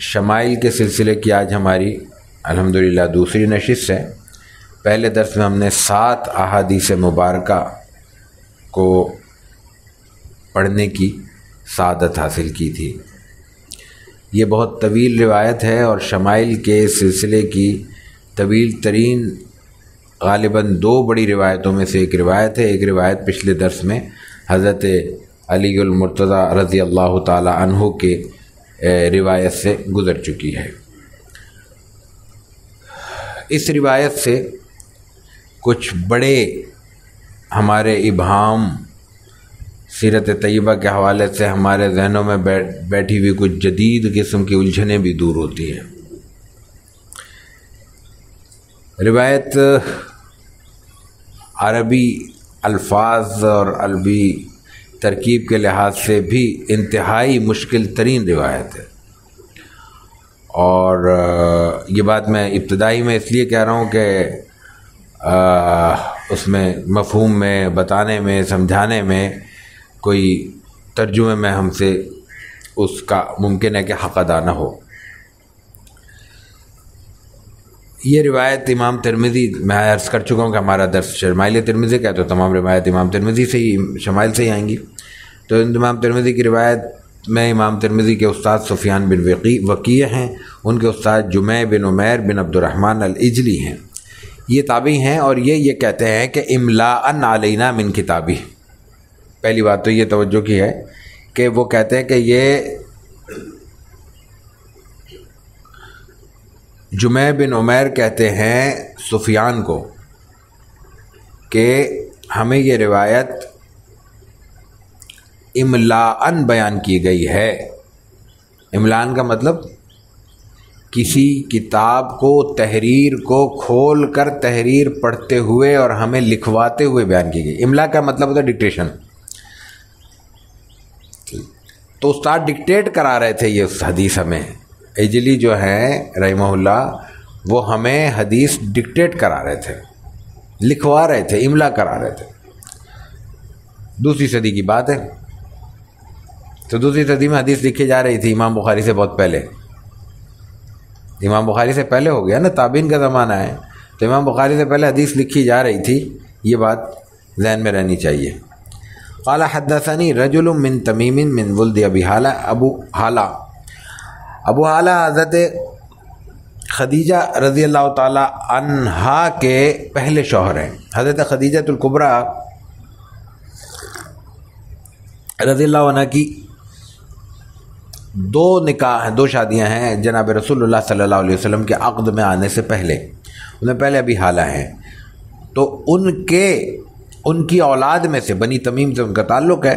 Smile के सिलसिले की आज हमारी अल्हम्दुलिल्लाह दूसरी नशिश है पहले दर्स में हमने सात अहादीस मुबारक को पढ़ने की सादत हासिल की थी। ये बहुत तवील रिवायत है और शमाइल के सिलसिले की तवील तरीन गालिबा दो बड़ी रिवायतों में से एक रिवायत है। एक रिवायत पिछले दर्स में हज़रत अलीमरतज़ा रज़ी अल्लाह अन्हो के रिवायत से गुज़र चुकी है। इस रिवायत से कुछ बड़े हमारे इबाम सीरत तय्यबा के हवाले से हमारे जहनों में बैठ बैठी हुई कुछ जदीद किस्म की उलझनें भी दूर होती हैं। रिवायत अरबी अल्फाज और अरबी तरकीब के लिहाज से भी इंतहाई मुश्किल तरीन रिवायत है। और ये बात मैं इब्तदाई में इसलिए कह रहा हूँ कि उसमें, मफहूम में, बताने में, समझाने में कोई तर्जुमे में हमसे उसका मुमकिन है कि हक़ अदा न हो। ये रिवायत इमाम तिरमिज़ी, मैं अर्ज़ कर चुका हूँ कि हमारा दर्स शमाइल तिरमिज़ी का है तो तमाम रिवायत इमाम तिरमिज़ी से ही शमाइल से ही आएँगी। तो इमाम तिरमिज़ी की रिवायत में इमाम तिरमिज़ी के उस्ताद सुफियान बिन वकी वकी हैं, उनके उस्ताद जुमै बिन उमैर बिन अब्दुलरहमान अल-इजली हैं। ये ताबी हैं और ये ये कहते हैं कि इमला अन आलना मिन किताबी। पहली बात तो ये तवज्जो की है कि वो कहते हैं कि ये जुमे बिन उमैर कहते हैं सुफियान को कि हमें ये रिवायत इमलान बयान की गई है। इमलान का मतलब किसी किताब को, तहरीर को खोल कर तहरीर पढ़ते हुए और हमें लिखवाते हुए बयान की गई इमला का मतलब होता है डिक्टेशन। तो उस्ताद डिक्टेट करा रहे थे ये उस हदीस हमें। एजली जो है, रहीमहुल्ला, वो हमें हदीस डिक्टेट करा रहे थे। लिखवा रहे थे, इमला करा रहे थे। दूसरी सदी की बात है। तो दूसरी सदी में हदीस लिखी जा रही थी, इमाम बुखारी से बहुत पहले। इमाम बुखारी से पहले हो गया ना, ताबीन का ज़माना है। तो इमाम बुखारी से पहले हदीस लिखी जा रही थी, ये बात जहन में रहनी चाहिए। काला हदसनी रजुल मिन तमीमिन मिन वुल्द अबी हाला, अबू हाला। अबू हाला हज़रत खदीजा रज़ी अल्लाह तहा के पहले शोहर हैं। हज़रत खदीजतुल्कुबरा रज़ी अल्लाह की दो निकाह दो शादियाँ हैं जनाब रसूलुल्लाह सल्लल्लाहु अलैहि वसल्लम के अक़द में आने से पहले। उन्हें पहले अभी हाला हैं। तो उनके, उनकी औलाद में से, बनी तमीम से उनका ताल्लुक़ है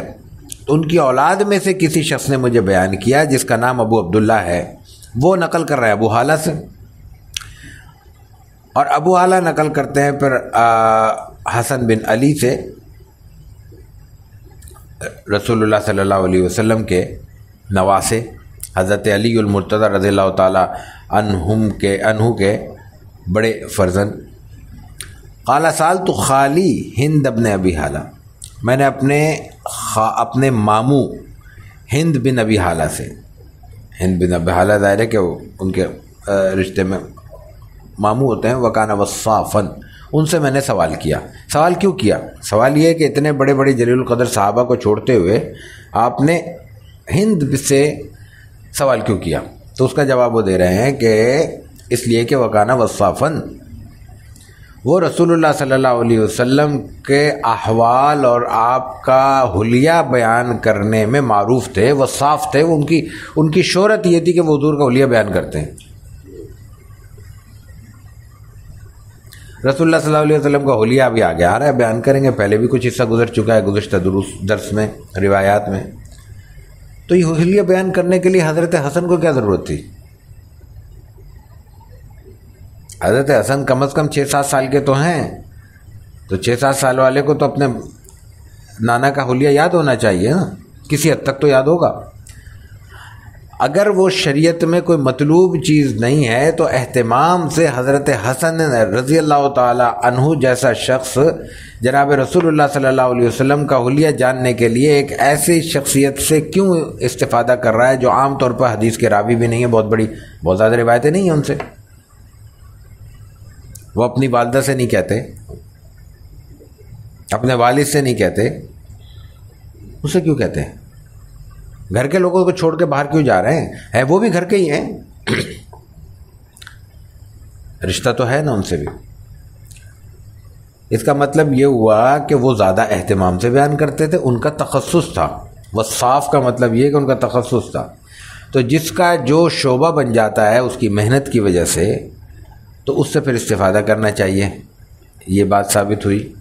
तो उनकी औलाद में से किसी शख्स ने मुझे बयान किया जिसका नाम अबू अब्दुल्ला है। वो नकल कर रहा है अबू हाला से। और अबू हाला नकल करते हैं फिर हसन बिन अली से, रसूलुल्लाह सल्लल्लाहु अलैहि वसल्लम के। नवासे, हज़रत अलीमरतज़ा रज़ी तहुम के, अनहु के बड़े फर्जन काला साल तो खाली हिंद अबन अबी हाला। मैंने अपने अपने मामू हिंद बिन अबी हाला से, हिंद बिन अबी हाला है कि उनके रिश्ते में मामू होते हैं वकाना वसाफ़न उनसे मैंने सवाल किया। सवाल क्यों किया? सवाल ये है कि इतने बड़े बड़े जलील कदर साहबा को छोड़ते हुए आपने हिंद से सवाल क्यों किया? तो उसका जवाब वो दे रहे हैं कि इसलिए कि वकाना वसाफ़न। वो रसूलुल्लाह सल्लल्लाहु अलैहि वसल्लम के अहवाल और आपका हुलिया बयान करने में मारूफ थे वो साफ़ थे, वो उनकी उनकी शोहरत ये थी कि वो हजूर का हुलिया बयान करते हैं। रसूलुल्लाह सल्लल्लाहु अलैहि वसल्लम का हुलिया अभी आगे आ रहा है, बयान करेंगे, पहले भी कुछ हिस्सा गुजर चुका है, गुजशत दर्स में, रिवायात में। तो ये हुसलिया बयान करने के लिए हज़रत हसन को क्या ज़रूरत थी? हज़रत हसन कम अज़ कम छः सात साल के तो हैं। तो छः सात साल वाले को तो अपने नाना का हुलिया याद होना चाहिए ना? किसी हद तक तो याद होगा। अगर वो शरीयत में कोई मतलूब चीज़ नहीं है तो अहतमाम से हज़रत हसन रज़ी अल्लाह तहु जैसा शख्स जनाब रसूलुल्लाह सल्लल्लाहु अलैहि वसल्लम का हुलिया जानने के लिए एक ऐसी शख्सियत से क्यों इस्तेफादा कर रहा है, जो आम तौर पर हदीस के रावी भी नहीं है, बहुत बड़ी, बहुत ज़्यादा रिवायतें नहीं हैं उनसे। वो अपनी वालदा से नहीं कहते, अपने वालिद से नहीं कहते, उसे क्यों कहते हैं? घर के लोगों को छोड़ के बाहर क्यों जा रहे हैं? है वो भी घर के ही हैं। रिश्ता तो है ना उनसे भी। इसका मतलब ये हुआ कि वो ज़्यादा अहतमाम से बयान करते थे, उनका तखसस था। वह साफ़ का मतलब ये कि उनका तखसस था। तो जिसका जो शोबा बन जाता है उसकी मेहनत की वजह से तो उससे फिर इस्तेफादा करना चाहिए। ये बात साबित हुई।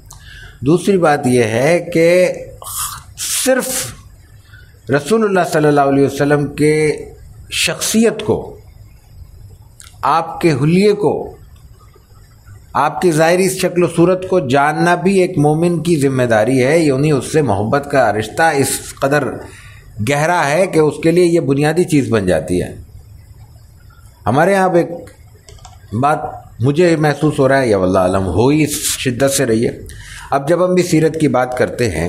दूसरी बात यह है कि सिर्फ़ सल्लल्लाहु अलैहि वसल्लम के शख्सियत को, आपके हुलिये को, आपकी ज़ाहरी शक्ल सूरत को जानना भी एक मोमिन की ज़िम्मेदारी है। यूनी उससे मोहब्बत का रिश्ता इस कदर गहरा है कि उसके लिए ये बुनियादी चीज़ बन जाती है। हमारे यहाँ एक बात मुझे महसूस हो रहा है, या वल्ला आलम, हो ही शिद्दत से रही है अब जब हम भी सीरत की बात करते हैं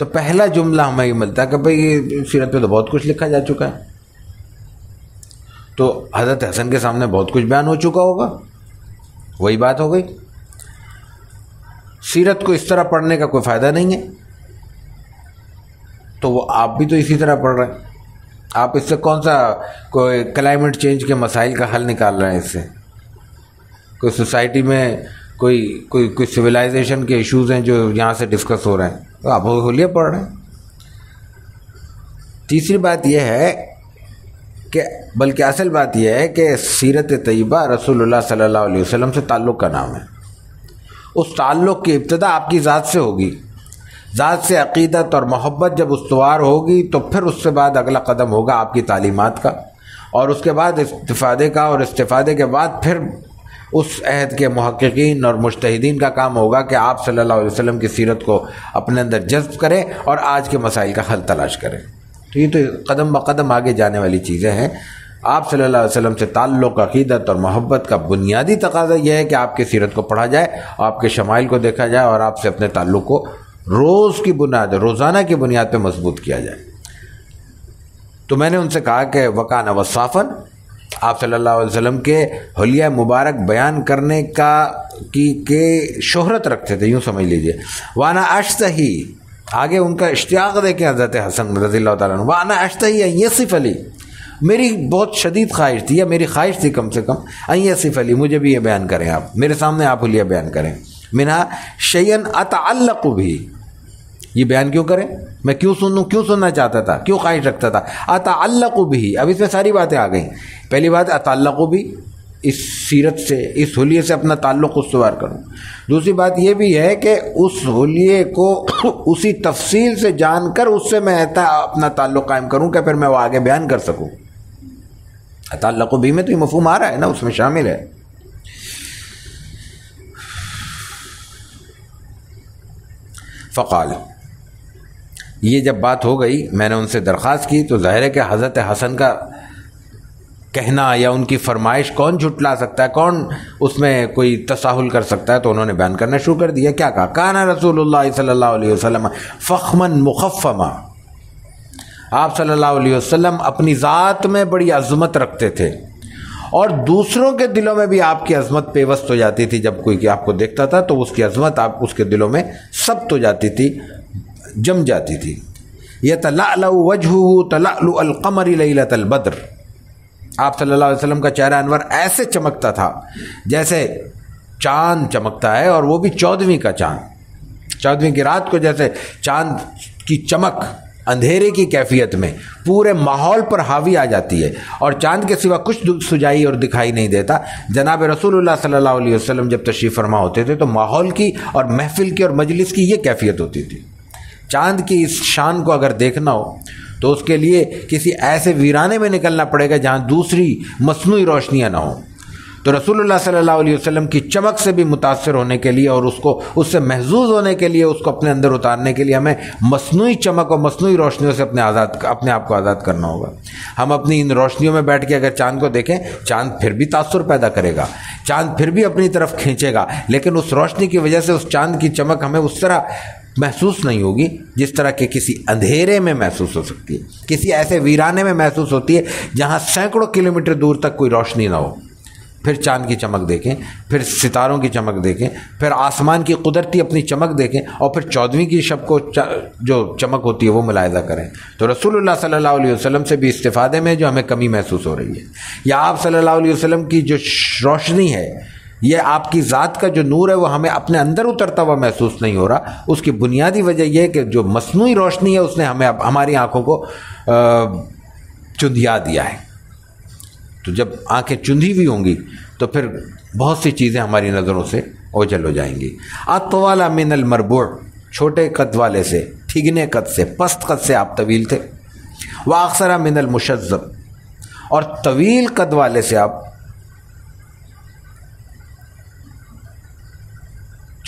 तो पहला जुमला हमें ये मिलता है कि भाई सीरत पे तो बहुत कुछ लिखा जा चुका है। तो हज़रत हसन के सामने बहुत कुछ बयान हो चुका होगा। वही बात हो गई। सीरत को इस तरह पढ़ने का कोई फ़ायदा नहीं है। तो वो आप भी तो इसी तरह पढ़ रहे हैं। आप इससे कौन सा कोई क्लाइमेट चेंज के मसाइल का हल निकाल रहे हैं इससे? कोई सोसाइटी में कोई कोई कोई सिविलाइजेशन के इश्यूज़ हैं जो यहाँ से डिस्कस हो रहे हैं। तो आप होलिए पढ़ रहे हैं। तीसरी बात यह है कि, बल्कि असल बात यह है कि सीरत तय्यबा रसूलुल्लाह सल्लल्लाहु अलैहि वसल्लम से ताल्लुक़ का नाम है। उस ताल्लुक़ की इब्तदा आपकी ज़ात से होगी। ज़ात से अकीदत और मोहब्बत जब उसवार होगी तो फिर उससे बाद अगला कदम होगा आपकी तालीमत का। और उसके बाद इस्तीफ़ादे का और इस्तीफ़ादे के बाद फिर उस अहद के महक्कीन और मुश्तदीन का काम होगा कि आप सल्लल्लाहु अलैहि वसल्लम की सीरत को अपने अंदर जज्ब करें और आज के मसाइल का हल तलाश करें। तो ये तो कदम ब कदम आगे जाने वाली चीज़ें हैं। आप सल्लल्लाहु अलैहि वसल्लम से ताल्लुक़, अकीदत और मोहब्बत का बुनियादी तकाजा यह है कि आपकी सीरत को पढ़ा जाए, आपके शमाइल को देखा जाए और आपसे अपने ताल्लुक़ को रोज़ की बुनियाद, रोज़ाना की बुनियाद पर मज़बूत किया जाए। तो मैंने उनसे कहा कि वकान वसाफ़न आप सल्लल्लाहु अलैहि वसल्लम के हलिया मुबारक बयान करने का, की, के शोहरत रखते थे, यूँ समझ लीजिए। वाना अश्त ही आगे उनका इश्तियाक देखें हज़रत हसन रज़ी वाना अश्त ही यसिफ अली, मेरी बहुत शदीद ख्वाहिश थी या मेरी ख्वाहिश थी कम से कम अयसिफ अली, मुझे भी ये बयान करें आप, मेरे सामने आप हलिया बयान करें। मिना शयन अतअल्लक भी ये बयान क्यों करें? मैं क्यों सुनूं? क्यों सुनना चाहता था? क्यों ख्वाहिश रखता था? अतअल्लक भी अब इसमें सारी बातें आ गई। पहली बात, अतअल्लक भी इस सीरत से, इस होलिये से अपना ताल्लुक़ उसवार करूँ। दूसरी बात यह भी है कि उस होलिये को उसी तफसील से जानकर उससे मैं ऐसा अपना ताल्लुक़ कायम करूँ कि फिर मैं वो आगे बयान कर सकूँ। ताल्लुक़ भी में तो ये मफहम आ रहा है ना, उसमें शामिल है। फ़काल। ये जब बात हो गई, मैंने उनसे दरख्वास्त की तो ज़ाहिर है कि हज़रत हसन का कहना या उनकी फरमाइश कौन झुटला सकता है, कौन उसमें कोई तसाहुल कर सकता है तो उन्होंने बयान करना शुरू कर दिया। क्या कहा? काना रसूलुल्लाह सल्लल्लाहु अलैहि वसल्लम फ़खमन मुखफ़मा आप सल्लल्लाहु अलैहि वसल्लम अपनी ज़ात में बड़ी अजमत रखते थे, और दूसरों के दिलों में भी आपकी अजमत पेवस्त हो जाती थी। जब कोई आपको देखता था तो उसकी अजमत आप, उसके दिलों में सब्त हो जाती थी। जम जाती थी। यह तला वजह तलाकमर बद्र। आप सल्लल्लाहु अलैहि वसल्लम का चेहरा अनवर ऐसे चमकता था, जैसे चाँद चमकता है और वो भी चौदहवीं का चाँद। चौदहवीं की रात को जैसे चाँद की चमक अंधेरे की कैफियत में पूरे माहौल पर हावी आ जाती है और चाँद के सिवा कुछ सुझाई और दिखाई नहीं देता। जनाब रसूलुल्लाह सल्लल्लाहु अलैहि वसल्लम जब तशरीफ़ फरमा होते थे तो माहौल की और महफिल की और मजलिस की ये कैफियत होती थी। चाँद की इस शान को अगर देखना हो तो उसके लिए किसी ऐसे वीराने में निकलना पड़ेगा जहाँ दूसरी मसनू रोशनियाँ ना हों। तो रसूलुल्लाह सल्लल्लाहु अलैहि वसल्लम की चमक से भी मुतासर होने के लिए और उसको, उससे महजूज होने के लिए, उसको अपने अंदर उतारने के लिए हमें मसनू चमक और मसनू रोशनियों से अपने आज़ाद, अपने आप को आज़ाद करना होगा। हम अपनी इन रोशनियों में बैठ के अगर चाँद को देखें, चाँद फिर भी तासर पैदा करेगा, चाँद फिर भी अपनी तरफ़ खींचेगा, लेकिन उस रोशनी की वजह से उस चाँद की चमक हमें उस तरह महसूस नहीं होगी, जिस तरह के किसी अंधेरे में महसूस हो सकती है, किसी ऐसे वीराने में महसूस होती है, जहाँ सैकड़ों किलोमीटर दूर तक कोई रोशनी ना हो। फिर चाँद की चमक देखें, फिर सितारों की चमक देखें, फिर आसमान की कुदरती अपनी चमक देखें, और फिर चौदहवीं की शब को जो चमक होती है, वो मुलायदा करें। तो रसूलुल्लाह सल्लल्लाहु अलैहि वसल्लम से भी इस्तेफादे में जो हमें कमी महसूस हो रही है। या आप सल्लल्लाहु अलैहि वसल्लम की जो रोशनी है ये आपकी ज़ात का जो नूर है, वो हमें अपने अंदर उतरता हुआ महसूस नहीं हो रहा। उसकी बुनियादी वजह यह है कि जो मसनू रोशनी है, उसने हमें हमारी आँखों को चुंधिया दिया है। तो जब आँखें चुंधी हुई होंगी तो फिर बहुत सी चीज़ें हमारी नज़रों से ओझल हो जाएँगी। अतवाला मिनल मरबुड़ छोटे कद वाले से, ठिगने कद से, पस्त कद से आप तवील थे। व अक्सरा मिनल मुशज़ब और तवील कद वाले से आप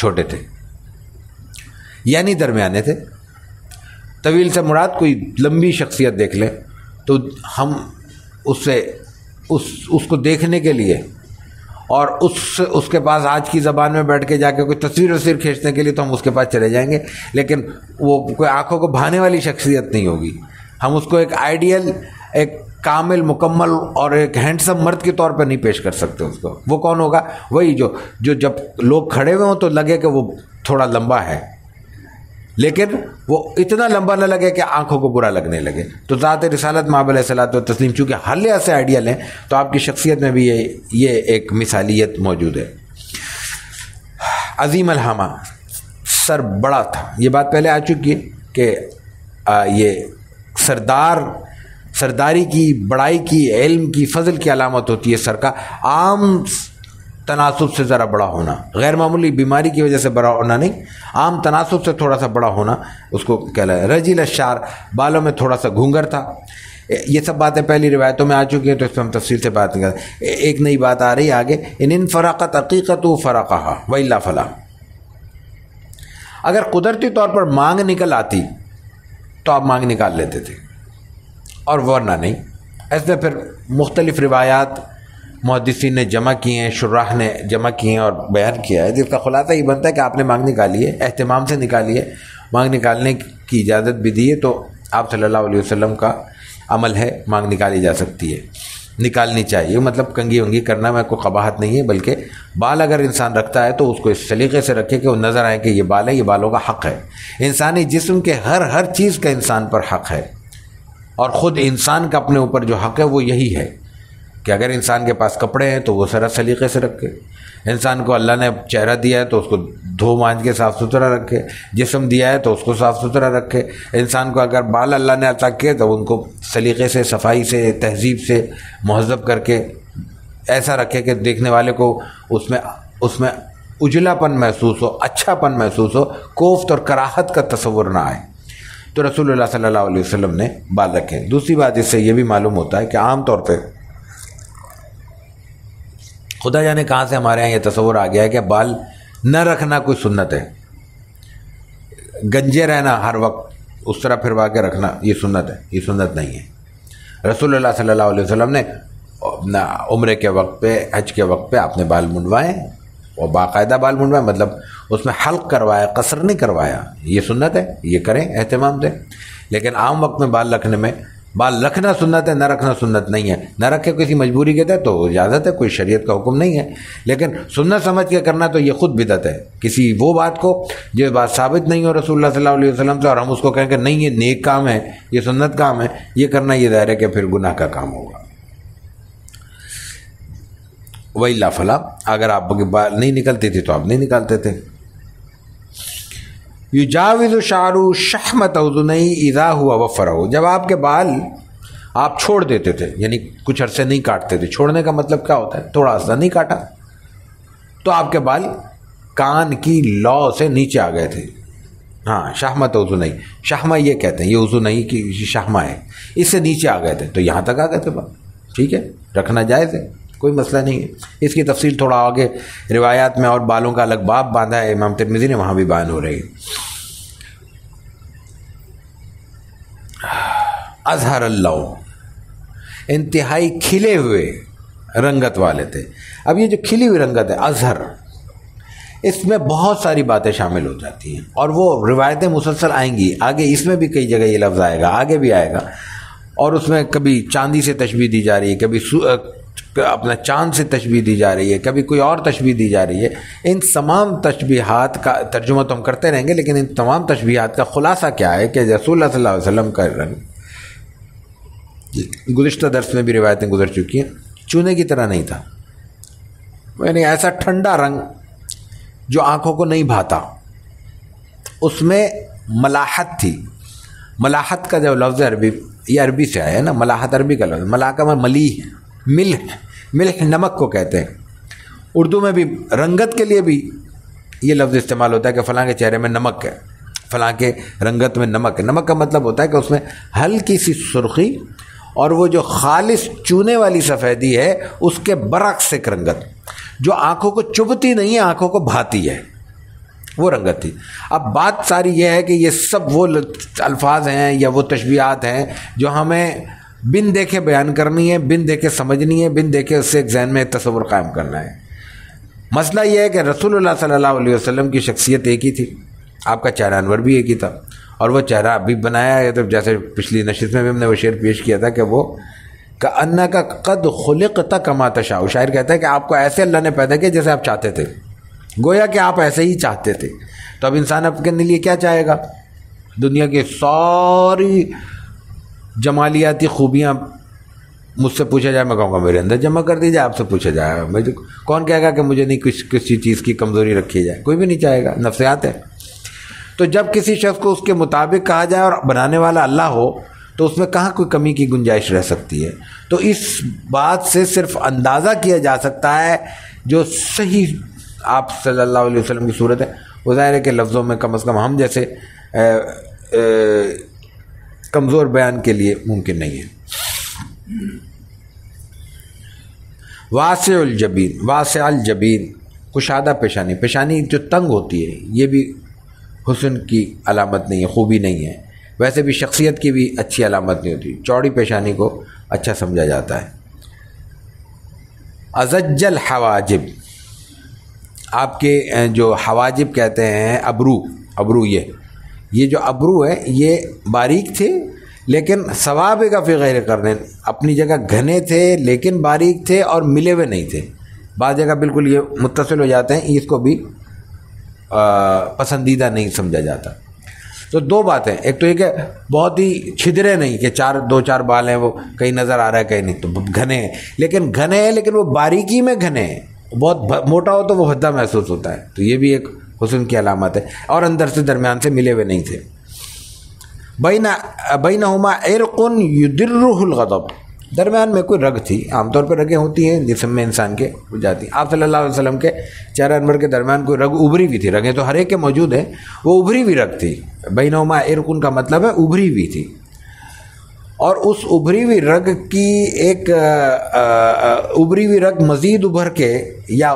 छोटे थे। यानी दरमियाने थे। तवील से मुराद कोई लंबी शख्सियत देख ले तो हम उससे, उस, उसको देखने के लिए और उस, उसके पास आज की ज़बान में बैठ के जाके कोई तस्वीर वस्वीर खींचने के लिए तो हम उसके पास चले जाएँगे। लेकिन वो कोई आँखों को भाने वाली शख्सियत नहीं होगी। हम उसको एक आइडियल, एक कामिल, मुकम्मल और एक हैंडसम मर्द के तौर पर नहीं पेश कर सकते उसको। वो कौन होगा? वही जो जो जब लोग खड़े हुए हों तो लगे कि वो थोड़ा लंबा है। लेकिन वो इतना लंबा ना लगे कि आँखों को बुरा लगने लगे। तो ज़ात रिसालत माबल सलात तस्लीम, चूँकि हर लिहाज से आइडिया लें तो आपकी शख्सियत में भी ये ये एक मिसालियत मौजूद है। अजीम अलहमा, सर बड़ा था। ये बात पहले आ चुकी है कि ये सरदार सरदारी की, बड़ाई की, इल्म की, फजल की अलामत होती है सर का। आम तनासब से ज़रा बड़ा होना। गैर मामूली बीमारी की वजह से बड़ा होना नहीं। आम तनासब से थोड़ा सा बड़ा होना, उसको कहला रजील अशार, बालों में थोड़ा सा घूंगर था। ये सब बातें पहली रिवायतों में आ चुकी हैं तो इस पर हम तफसील से बात नहीं करते एक नई बात आ रही है आगे। इन इन फ़राक़त हकीकत फ़राक़ा वही फला। अगर कुदरती तौर पर मांग निकल आती तो आप मांग निकाल लेते थे। और वरना नहीं। ऐसे फिर मुख्तलिफ़ रिवायात मुहदसिन ने जमा किए हैं शुराह ने जमा किए हैं और बयान किया है। जिसका खुलासा ये बनता है कि आपने मांग निकाली है अहतमाम से निकाली है। मांग निकालने की इजाज़त भी दी है तो आप सल्लल्लाहु अलैहि वसल्लम का अमल है, मांग निकाली जा सकती है। निकालनी चाहिए मतलब कंगी वंगी करना में कोई कबाहत नहीं है, बल्कि बाल अगर इंसान रखता है तो उसको इस सलीके से रखे कि वो नज़र आए कि ये बाल है, ये बालों का हक़ है। इंसानी जिस्म के हर हर चीज़ का इंसान पर हक़ है। और ख़ुद इंसान का अपने ऊपर जो हक़ है, वो यही है कि अगर इंसान के पास कपड़े हैं तो वो सरा सलीके से रखे। इंसान को अल्लाह ने चेहरा दिया है तो उसको धो मांझ के साफ़ सुथरा रखे। जिसम दिया है तो उसको साफ़ सुथरा रखे। इंसान को अगर बाल अल्लाह ने अता किए तो उनको सलीके से, सफ़ाई से, तहजीब से महजब करके ऐसा रखे कि देखने वाले को उसमें उसमें उजलापन महसूस हो, अच्छापन महसूस हो, कोफ्त और कराहत का तस्वुर ना आए। तो रसूलुल्लाह सल्लल्लाहु अलैहि वसल्लम ने बाल रखे। दूसरी बात इससे यह भी मालूम होता है कि आम तौर पर खुदा जाने कहाँ से हमारे यहाँ ये तस्वुर आ गया है कि बाल न रखना कोई सुन्नत है। गंजे रहना हर वक्त, उस तरह फिरवा के रखना, ये सुन्नत है, ये सुन्नत नहीं है। रसूलुल्लाह सल्लल्लाहु अलैहि वसल्लम ने, उम्र के वक्त पे, हज के वक्त पे आपने बाल मुंडवाए और बाकायदा बाल मुंडवाए मतलब उसमें हल्क करवाया, कसर नहीं करवाया। ये सुन्नत है, ये करें अहतमाम दें। लेकिन आम वक्त में बाल रखने में, बाल रखना सुन्नत है, न रखना सुन्नत नहीं है। न रखे किसी मजबूरी के तहत तो इजाज़त है, कोई शरीयत का हुक्म नहीं है। लेकिन सुन्नत समझ के करना तो ये खुद बिदत है। किसी वो बात को, जो बात साबित नहीं हो रसूल सल्लल्लाहु अलैहि वसल्लम से, और हम उसको कहें कि नहीं, ये नेक काम है, ये सुन्नत काम है, ये करना ये दायरे के फिर गुनाह का काम होगा। वही लाफला। अगर आप बाल नहीं निकलती थी तो आप नहीं निकालते थे। युजाविज शारू शहमत नहीं इज़ा हुआ वफ़र हो जब आपके बाल आप छोड़ देते थे, यानी कुछ अरसे नहीं काटते थे। छोड़ने का मतलब क्या होता है? थोड़ा सा नहीं काटा। तो आपके बाल कान की लौ से नीचे आ गए थे। हाँ शाहमत उजू नहीं शाहमा ये कहते हैं, ये उजू नहीं कि शाहमा है। इससे नीचे आ गए थे। तो यहाँ तक आ गए थे बाल। ठीक है? रखना जायज़ है। कोई मसला नहीं है। इसकी तफसील थोड़ा आगे रिवायात में और बालों का अलग बाप बांधा है, इमाम तिरमिजी ने, वहाँ भी बयान हो रही अजहर अल्लाह इंतहाई खिले हुए रंगत वाले थे। अब ये जो खिली हुई रंगत है, अजहर, इसमें बहुत सारी बातें शामिल हो जाती हैं। और वो रिवायतें मुसलसल आएँगी। आगे इसमें भी कई जगह ये लफ्ज़ आएगा, आगे भी आएगा। और उसमें कभी चांदी से तशबी दी जा रही है, कभी अपना चाँद से तशबी दी जा रही है, कभी कोई और तशबी दी जा रही है। इन तमाम तशबीहात का तर्जुमा तो हम करते रहेंगे, लेकिन इन तमाम तशबीहात का खुलासा क्या है कि रसूल वसल्लम का रंग गुज्त दर्स में भी रिवायतें गुजर चुकी हैं, चूने की तरह नहीं था। यानी ऐसा ठंडा रंग जो आँखों को नहीं भाता, उसमें मलाहत थी। मलाहत का जो लफ्ज़ अरबी ये अरबी से आया है ना, मलाहत अरबी का लफ्ज़, मलाह का मली मिल्ह मिल्ह नमक को कहते हैं। उर्दू में भी रंगत के लिए भी ये लफ्ज़ इस्तेमाल होता है कि फ़लाँ के चेहरे में नमक है, फ़लाँ के रंगत में नमक है। नमक का मतलब होता है कि उसमें हल्की सी सुर्खी और वो जो खालिश चूने वाली सफ़ेदी है, उसके बरक्स एक रंगत। जो आँखों को चुभती नहीं है, आँखों को भाती है, वो रंगत थी। अब बात सारी यह है कि ये सब वो अल्फाज हैं या वो तशबियात हैं जो हमें बिन देखे बयान करनी है, बिन देखे समझनी है, बिन देखे उससे एक जहन में तस्वुर कायम करना है। मसला यह है कि रसूलुल्लाह सल्लल्लाहु अलैहि वसल्लम की शख्सियत एक ही थी। आपका चेहरा अनवर भी एक ही था। और वो चेहरा अभी बनाया है तो जैसे पिछली नशित में भी हमने वो शेर पेश किया था कि वो का अन्ना का कद खुलिक तक कमाता शाह शायर कहता है कि आपको ऐसे अल्लाह ने पैदा किया जैसे आप चाहते थे। गोया कि आप ऐसे ही चाहते थे। तो अब इंसान आपके लिए क्या चाहेगा? दुनिया की सारी जमालियाती खूबियाँ मुझसे पूछा जाए, मैं कहूँगा, मेरे अंदर जमा कर दीजिए आपसे पूछा जाए। मुझे कौन कहेगा कि मुझे नहीं किस किसी चीज़ की कमज़ोरी रखी जाए? कोई भी नहीं चाहेगा, नफ्सियात है। तो जब किसी शख्स को उसके मुताबिक कहा जाए और बनाने वाला अल्लाह हो तो उसमें कहाँ कोई कमी की गुंजाइश रह सकती है? तो इस बात से सिर्फ़ अंदाज़ा किया जा सकता है, जो सही आप सल्लल्लाहु अलैहि वसल्लम की सूरत है। वो ज़ाहिर है कि लफ्ज़ों में कम अज़ कम हम जैसे कमज़ोर बयान के लिए मुमकिन नहीं है। वासल वासल जबीन, कुशादा पेशानी। पेशानी जो तंग होती है, ये भी हुसन की अलामत नहीं है, खूबी नहीं है। वैसे भी शख्सियत की भी अच्छी अलामत नहीं होती। चौड़ी पेशानी को अच्छा समझा जाता है। अजज्जल हवाजिब, आपके जो हवाजिब कहते हैं, अबरू अबरू ये ये जो अबरू है, ये बारीक थे, लेकिन सवाब का फ़िर करने। अपनी जगह घने थे, लेकिन बारीक थे और मिले हुए नहीं थे। बाद जगह बिल्कुल ये मुतसिल हो जाते हैं, इसको भी पसंदीदा नहीं समझा जाता। तो दो बातें। एक तो ये कि बहुत ही छिदरे नहीं कि चार, दो चार बाल हैं, वो कहीं नज़र आ रहा है, कहीं नहीं तो घने हैं। लेकिन घने हैं, लेकिन वो बारीकी में घने हैं। बहुत मोटा हो तो वो भद्दा महसूस होता है। तो ये भी एक हुसन की अलामत है और अंदर से दरमियान से मिले हुए नहीं थे। बैना, बैनहुमा एरकुन युदिर्रुहुल गदब। दरमियान में कोई रग थी, आमतौर पर रगें होती हैं, जिसम में इंसान के हो जाती। आप सल्लल्लाहु अलैहि वसल्लम के चेहरा अनवर के दरमियान कोई रग उभरी हुई थी। रगें तो हर एक के मौजूद हैं, वो उभरी हुई रग थी। बैनहुमा एरकुन का मतलब है उभरी हुई थी। और उस उभरी हुई रग की एक उभरी हुई रग मज़ीद उभर के या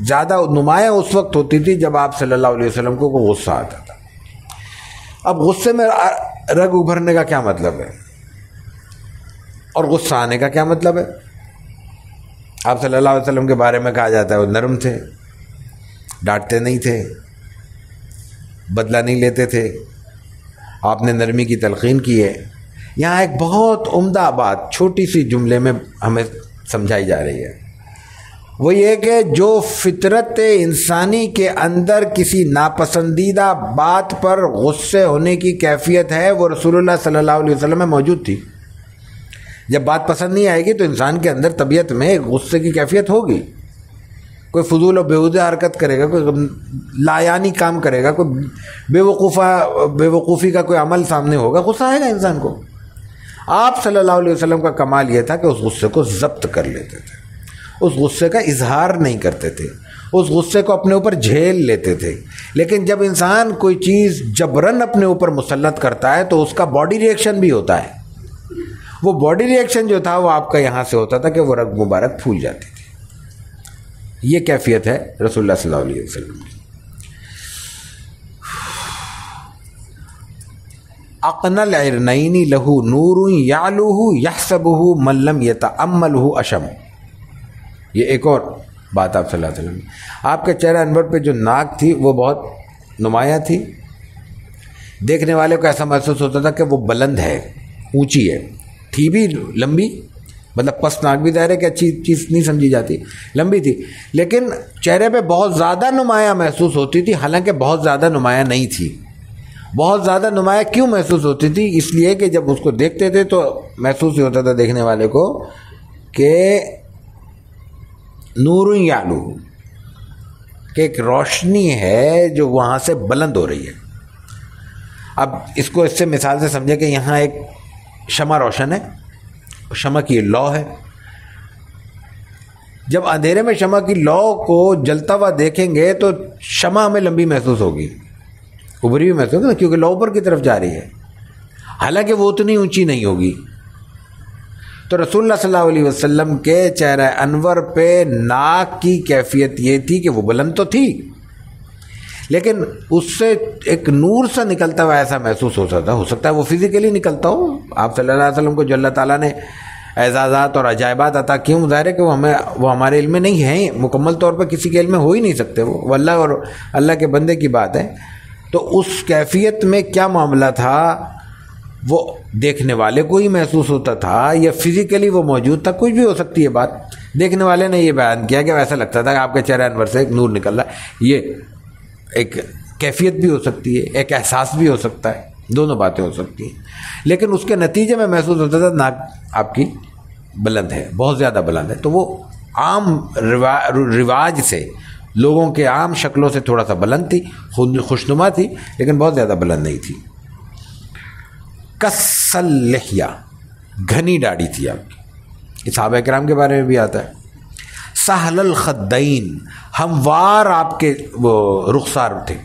ज़्यादा नुमाया उस वक्त होती थी जब आप सल्लल्लाहु अलैहि वसल्लम को गुस्सा आता था। अब गुस्से में रग उभरने का क्या मतलब है? और गुस्सा आने का क्या मतलब है? आप सल्लल्लाहु अलैहि वसल्लम के बारे में कहा जाता है, वो नरम थे, डांटते नहीं थे, बदला नहीं लेते थे। आपने नरमी की तलखीन की है। यहाँ एक बहुत उम्दा बात, छोटी सी जुमले में हमें समझाई जा रही है। वो ये कि जो फितरत इंसानी के अंदर किसी नापसंदीदा बात पर गुस्से होने की कैफियत है, वो रसूलुल्लाह सल्लल्लाहु अलैहि वसल्लम में मौजूद थी। जब बात पसंद नहीं आएगी तो इंसान के अंदर तबीयत में गुस्से की कैफियत होगी। कोई फजूल और बेहूदा हरकत करेगा, कोई लायानी काम करेगा, कोई बेवकूफ़ा, बेवकूफ़ी का कोई अमल सामने होगा, गुस्सा आएगा इंसान को। आप सल्लल्लाहु अलैहि वसल्लम का कमाल यह था कि उस गुस्से को जब्त कर लेते थे। उस गुस्से का इजहार नहीं करते थे। उस गुस्से को अपने ऊपर झेल लेते थे। लेकिन जब इंसान कोई चीज़ जबरन अपने ऊपर मुसलत करता है तो उसका बॉडी रिएक्शन भी होता है। वो बॉडी रिएक्शन जो था, वो आपका यहाँ से होता था कि वो रग मुबारक फूल जाती थी। ये कैफियत है रसोल्ला सल्लल्लाहु वसल्लम की। अकनल इरनैनी लहू नूर यालूहू यहसबहू मल्लम यतअम्मलहू अशम। ये एक और बात आप सल्लल्लाहु अलैहि वसल्लम आपके चेहरे अनवर पे जो नाक थी, वो बहुत नुमाया थी। देखने वाले को ऐसा महसूस होता था कि वो बुलंद है, ऊँची है। थी भी लंबी मतलब पस नाक भी दायरे की अच्छी चीज़ नहीं समझी जाती। लंबी थी। लेकिन चेहरे पे बहुत ज़्यादा नुमाया महसूस होती थी, हालाँकि बहुत ज़्यादा नुमाया नहीं थी। बहुत ज़्यादा नुमाया क्यों महसूस होती थी? इसलिए कि जब उसको देखते थे तो महसूस ही होता था देखने वाले को कि नूर यालू। कि एक रोशनी है जो वहाँ से बुलंद हो रही है। अब इसको इससे मिसाल से समझे कि यहाँ एक शमा रोशन है शमा की लौ है। जब अंधेरे में शमा की लौ को जलता हुआ देखेंगे तो शमा हमें लंबी महसूस होगी, उभरी हुई महसूस होगी क्योंकि लौ ऊपर की तरफ़ जा रही है। हालाँकि वो उतनी ऊँची नहीं होगी। तो रसूलुल्लाह सल्लल्लाहु अलैहि वसल्लम के चेहरे अनवर पे नाक की कैफियत ये थी कि वो बुलंद तो थी। लेकिन उससे एक नूर सा निकलता हुआ ऐसा महसूस हो सकता हो सकता है वो फिजिकली निकलता हो। आप सल्लल्लाहु अलैहि वसल्लम को जो अल्लाह ताला ने एजाज़ात और अजायबात अता क्यों ज़ाहिर है कि वो हमें, वो हमारे इल्म में नहीं है, मुकम्मल तौर पर किसी के इल्म में हो ही नहीं सकते वो। अल्लाह और अल्लाह के बंदे की बात है। तो उस कैफियत में क्या मामला था? वो देखने वाले को ही महसूस होता था या फिजिकली वो मौजूद था कुछ भी हो सकती है बात। देखने वाले ने ये बयान किया कि वैसा लगता था कि आपके चेहरे अनवर से एक नूर निकल रहा है। ये एक कैफियत भी हो सकती है एक एहसास भी हो सकता है दोनों बातें हो सकती हैं। लेकिन उसके नतीजे में महसूस होता था नाक आपकी बुलंद है बहुत ज़्यादा बुलंद है। तो वो आम रिवा, रिवाज से लोगों के आम शक्लों से थोड़ा सा बुलंद थी खुशनुमा थी लेकिन बहुत ज़्यादा बुलंद नहीं थी। कसल लहिया, घनी दाढ़ी थी आपकी। साहब कराम के बारे में भी आता है। सहल खद्दीन हमवार आपके वो रुखसार थे।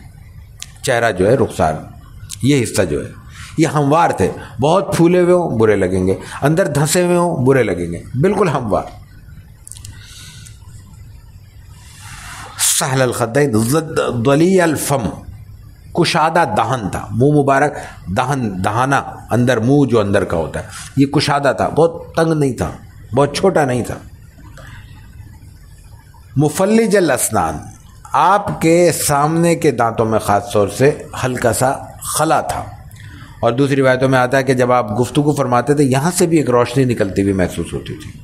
चेहरा जो है रुखसार, ये हिस्सा जो है। ये हमवार थे। बहुत फूले हुए हों, बुरे लगेंगे। अंदर धंसे हुए हों, बुरे लगेंगे। बिल्कुल हमवार। सहल खद्दीन दली अलफम कुशादा दहन था। मुँह मुबारक, दहन, दहाना अंदर, मुँह जो अंदर का होता है। ये कुशादा था। बहुत तंग नहीं था। बहुत छोटा नहीं था। मुफल्लिजल असनान, आपके सामने के दांतों में ख़ास तौर से हल्का सा खला था। और दूसरी रिवायतों में आता है कि जब आप गुफ्तु फरमाते थे, यहाँ से भी एक रोशनी निकलती हुई महसूस होती थी।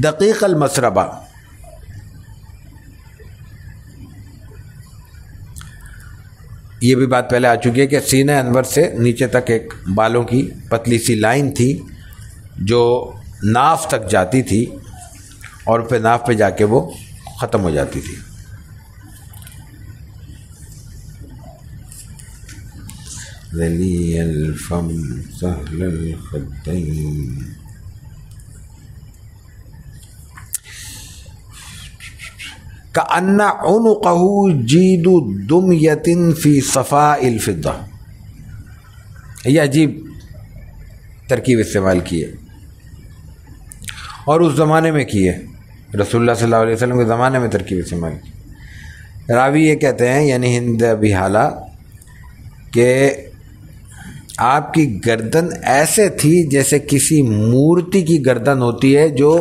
दकीक मसरबा ये भी बात पहले आ चुकी है कि सीने अनवर से नीचे तक एक बालों की पतली सी लाइन थी, जो नाफ तक जाती थी और फिर नाफ पे जाके वो ख़त्म हो जाती थी। का अन्ना उन कहू जीदू दुम यतिन फ़ी सफ़ा इल्फ़िदा यह अजीब तरकीब इस्तेमाल की है। और उस ज़माने में की है। रसुल्ला सल्लल्लाहु अलैहि वसल्लम के ज़माने में तरकीब इस्तेमाल की। रावी ये कहते हैं, यानी हिंद बिहाला कि आपकी गर्दन ऐसे थी जैसे किसी मूर्ति की गर्दन होती है जो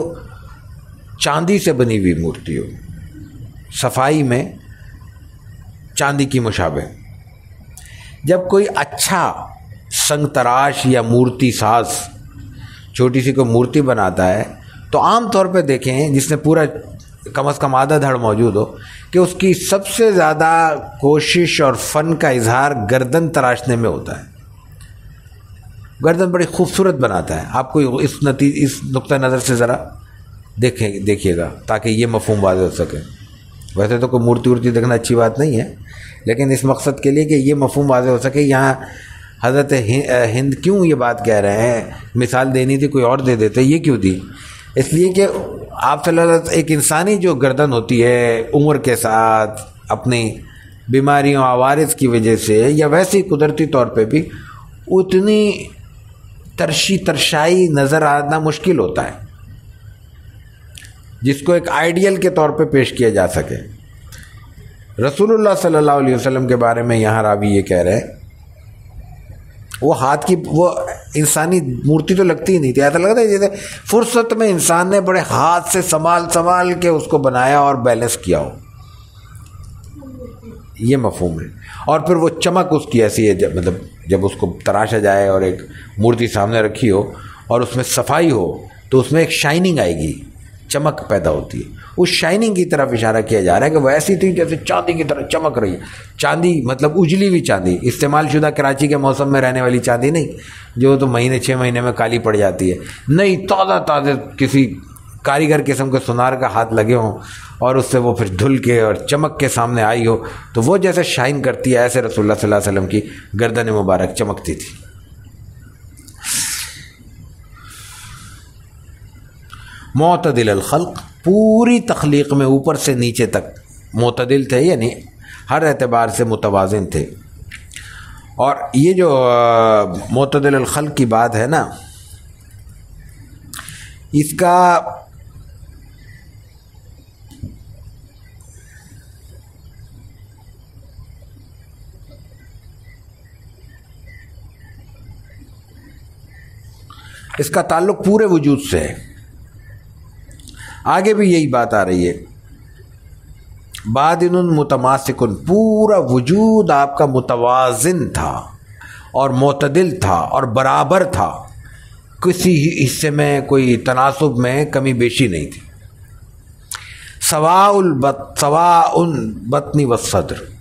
चांदी से बनी हुई मूर्ति हो। सफ़ाई में चांदी की मुशाबे। जब कोई अच्छा संग तराश या मूर्ति साज, छोटी सी कोई मूर्ति बनाता है तो आम तौर पे देखें, जिसने पूरा कम अज़ कम आधा धड़ मौजूद हो, कि उसकी सबसे ज़्यादा कोशिश और फ़न का इजहार गर्दन तराशने में होता है। गर्दन बड़ी खूबसूरत बनाता है। आपको इस नती, इस नुक़ नज़र से ज़रा देखें, देखिएगा, ताकि ये मफहम वाज हो सके। वैसे तो कोई मूर्ति वूर्ति देखना अच्छी बात नहीं है, लेकिन इस मकसद के लिए कि ये मफहम वाज हो सके। यहाँ हज़रत हिंद क्यों ये बात कह रहे हैं? मिसाल देनी थी, कोई और दे देते, ये क्यों दी? इसलिए कि आप सल्लल्लाहु एक इंसानी जो गर्दन होती है उम्र के साथ, अपनी बीमारियों, आवारस की वजह से, या वैसे ही कुदरती तौर पे भी, उतनी तरशी तरशाई नज़र आना मुश्किल होता है। जिसको एक आइडियल के तौर पे पेश किया जा सके। रसूलुल्लाह सल्लल्लाहु अलैहि वसल्लम के बारे में यहाँ रावी ये कह रहे हैं, वो हाथ की, वो इंसानी मूर्ति तो लगती ही नहीं थी। ऐसा लगता है जैसे फुर्सत में इंसान ने बड़े हाथ से संभाल संभाल के उसको बनाया और बैलेंस किया हो। ये मफहूम है। और फिर वो चमक उसकी ऐसी है, जब मतलब जब उसको तराशा जाए और एक मूर्ति सामने रखी हो और उसमें सफ़ाई हो तो उसमें एक शाइनिंग आएगी। चमक पैदा होती है। उस शाइनिंग की तरफ़ इशारा किया जा रहा है कि वो ऐसी थी जैसे चांदी की तरह चमक रही है। चांदी मतलब उजली हुई चांदी। इस्तेमाल शुदा कराची के मौसम में रहने वाली चांदी नहीं। जो तो महीने छः महीने में काली पड़ जाती है। नहीं ताज़ा ताज़ा किसी कारीगर किस्म के सुनार का हाथ लगे हों और उससे वो फिर धुल के और चमक के सामने आई हो तो वो जैसे शाइन करती है, ऐसे रसोल्ला वसल्लम की गर्दन मुबारक चमकती थी। मोतदिल खल्क, पूरी तख्लीक में ऊपर से नीचे तक। मतदिल थे, यानी हर एतबार से मुतवाजन थे। और ये जो मतदिल खल की बात है ना, इसका इसका ताल्लुक पूरे वजूद से है। आगे भी यही बात आ रही है। बादिन मुतमासिकुन, पूरा वजूद आपका मुतवाजन था और मतदिल था और बराबर था। किसी हिस्से में, कोई तनासब में कमी बेशी नहीं थी। सवाउल बत, सवाउन बतनी व सदर।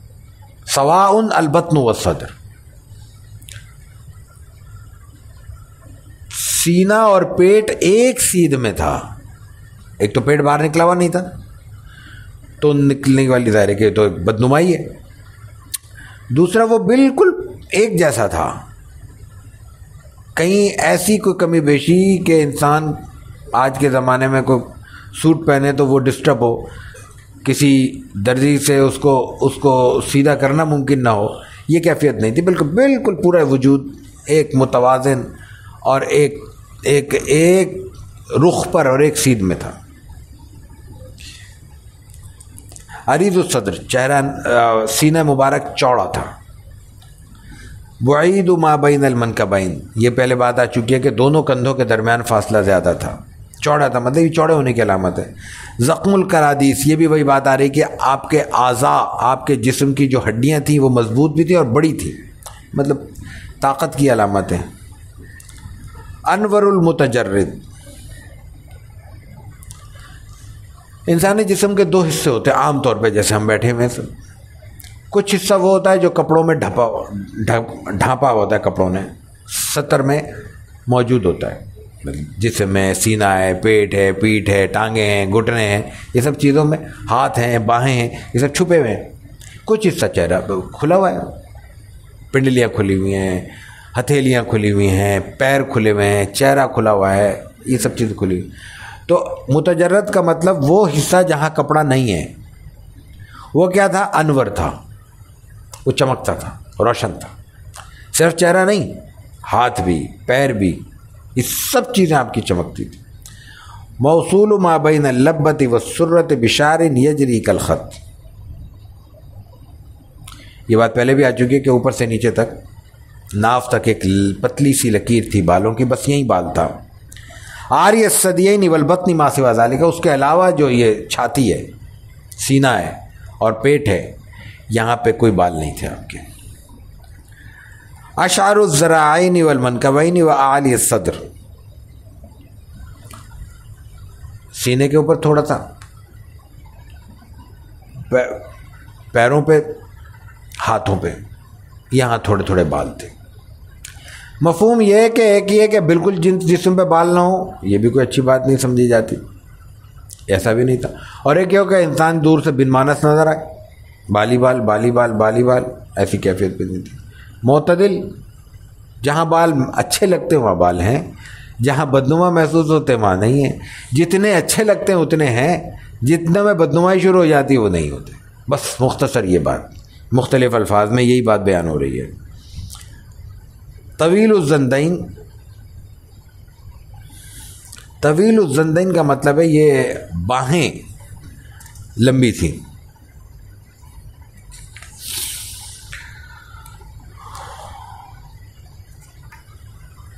सवाउन अलबतन व सदर। सीना और पेट एक सीध में था। एक तो पेट बाहर निकला हुआ नहीं था तो निकलने वाली दायरे के तो बदनुमाई है। दूसरा, वो बिल्कुल एक जैसा था। कहीं ऐसी कोई कमी बेशी कि इंसान आज के ज़माने में कोई सूट पहने तो वो डिस्टर्ब हो, किसी दर्जी से उसको उसको सीधा करना मुमकिन ना हो, ये कैफियत नहीं थी। बिल्कुल बिल्कुल पूरा वजूद एक मुतवाजन और एक एक एक रुख पर और एक सीध में था। अरीज सदर, चेहरा सीना मुबारक चौड़ा था। बुईद माबैन अलमन का बैन ये पहले बात आ चुकी है कि दोनों कंधों के दरमियान फासला ज़्यादा था। चौड़ा था मतलब ये चौड़े होने की अलामत है। ज़ख्मुल करादीस, ये भी वही बात आ रही कि आपके आज़ा, आपके जिस्म की जो हड्डियाँ थी, वो मज़बूत भी थी और बड़ी थी। मतलब ताकत की अलामत है। अनवरुल इंसानी जिसम के दो हिस्से होते हैं आमतौर पर जैसे हम बैठे हुए सब। कुछ हिस्सा वो होता है जो कपड़ों में ढपा ढांपा होता है कपड़ों ने सतर में मौजूद होता है। जिसमें सीना है, पेट है, पीठ है, टांगे हैं, घुटने हैं, ये सब चीज़ों में हाथ हैं, बाहें हैं, ये सब छुपे हुए हैं। कुछ हिस्सा चेहरा खुला हुआ है। पिंडलियाँ खुली हुई हैं, हथेलियाँ खुली हुई हैं, पैर खुले हुए हैं, चेहरा खुला हुआ है, ये सब चीज़ खुली हुई तो मुतजरत का मतलब वो हिस्सा जहाँ कपड़ा नहीं है, वो क्या था? अनवर था। वो चमकता था, रोशन था। सिर्फ़ चेहरा नहीं, हाथ भी, पैर भी ये सब चीज़ें आपकी चमकती थी। मौसूल माबैन लब्बत व सुरत बिशार यजरी कल ख़त। ये बात पहले भी आ चुकी है कि ऊपर से नीचे तक, नाव तक एक पतली सी लकीर थी बालों की, बस यही बाल था। आर्य सदिय निवलबतनी मासी वाजाली का उसके अलावा जो ये छाती है, सीना है और पेट है, यहाँ पे कोई बाल नहीं थे आपके। अशारुजराइन वल मनकबैन व आली सदर। सीने के ऊपर थोड़ा सा पैरों पे, हाथों पे, यहाँ थोड़े थोड़े बाल थे। मफहम यह है कि एक ये कि बिल्कुल जिन जिसम पे बाल ना हो, ये भी कोई अच्छी बात नहीं समझी जाती। ऐसा भी नहीं था। और एक ये हो कि इंसान दूर से बिन मानस नज़र आए। बाली बाल बाली बाल बाली बाल, ऐसी कैफियत भी नहीं थी। मतदिल, जहाँ बाल अच्छे लगते वहाँ बाल हैं। जहाँ बदनुमा महसूस होते वहाँ नहीं है। जितने अच्छे लगते हैं, उतने हैं। जितने में बदनुमाई शुरू हो जाती है, वो नहीं होते। बस मुख्तसर ये बात। मुख्तलिफ़ अल्फाज में यही बात बयान हो रही है। तवील उज्जंदैन तवील उज्जंदैन का मतलब है, ये बाहें लंबी थी।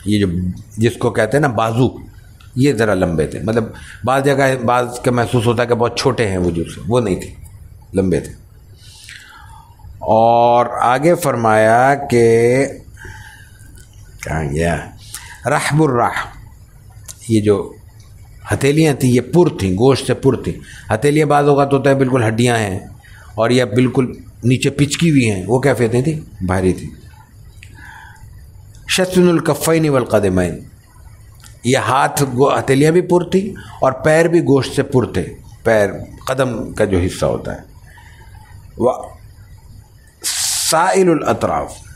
ये जो, जिसको कहते हैं ना, बाजू, ये ज़रा लंबे थे। मतलब बाज़ जगह, बाज़ का महसूस होता है कि बहुत छोटे हैं वो से वो नहीं थे, लंबे थे। और आगे फरमाया कि कहा गया राहबुर्राह ये जो हथेलियाँ थी, ये पुर थी, गोश्त से पुर थी। हथेलियाँ बाद होगा तो है बिल्कुल हड्डियाँ हैं, और यह बिल्कुल नीचे पिचकी हुई हैं। वो क्या कहते थी? भारी थी। शतनकफ़ैन वलकदमैन ये हाथ हथेलियाँ भी पुर थी, और पैर भी गोश्त से पुर थे। पैर, कदम का जो हिस्सा होता है। वह साइल अतराफ़।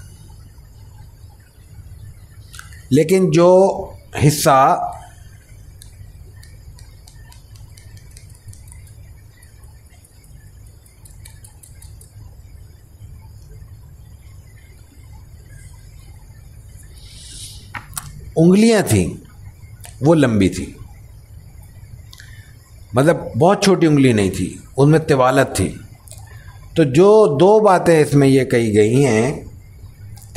लेकिन जो हिस्सा उंगलियाँ थी, वो लंबी थी। मतलब बहुत छोटी उंगली नहीं थी, उनमें तिवालत थी। तो जो दो बातें इसमें ये कही गई हैं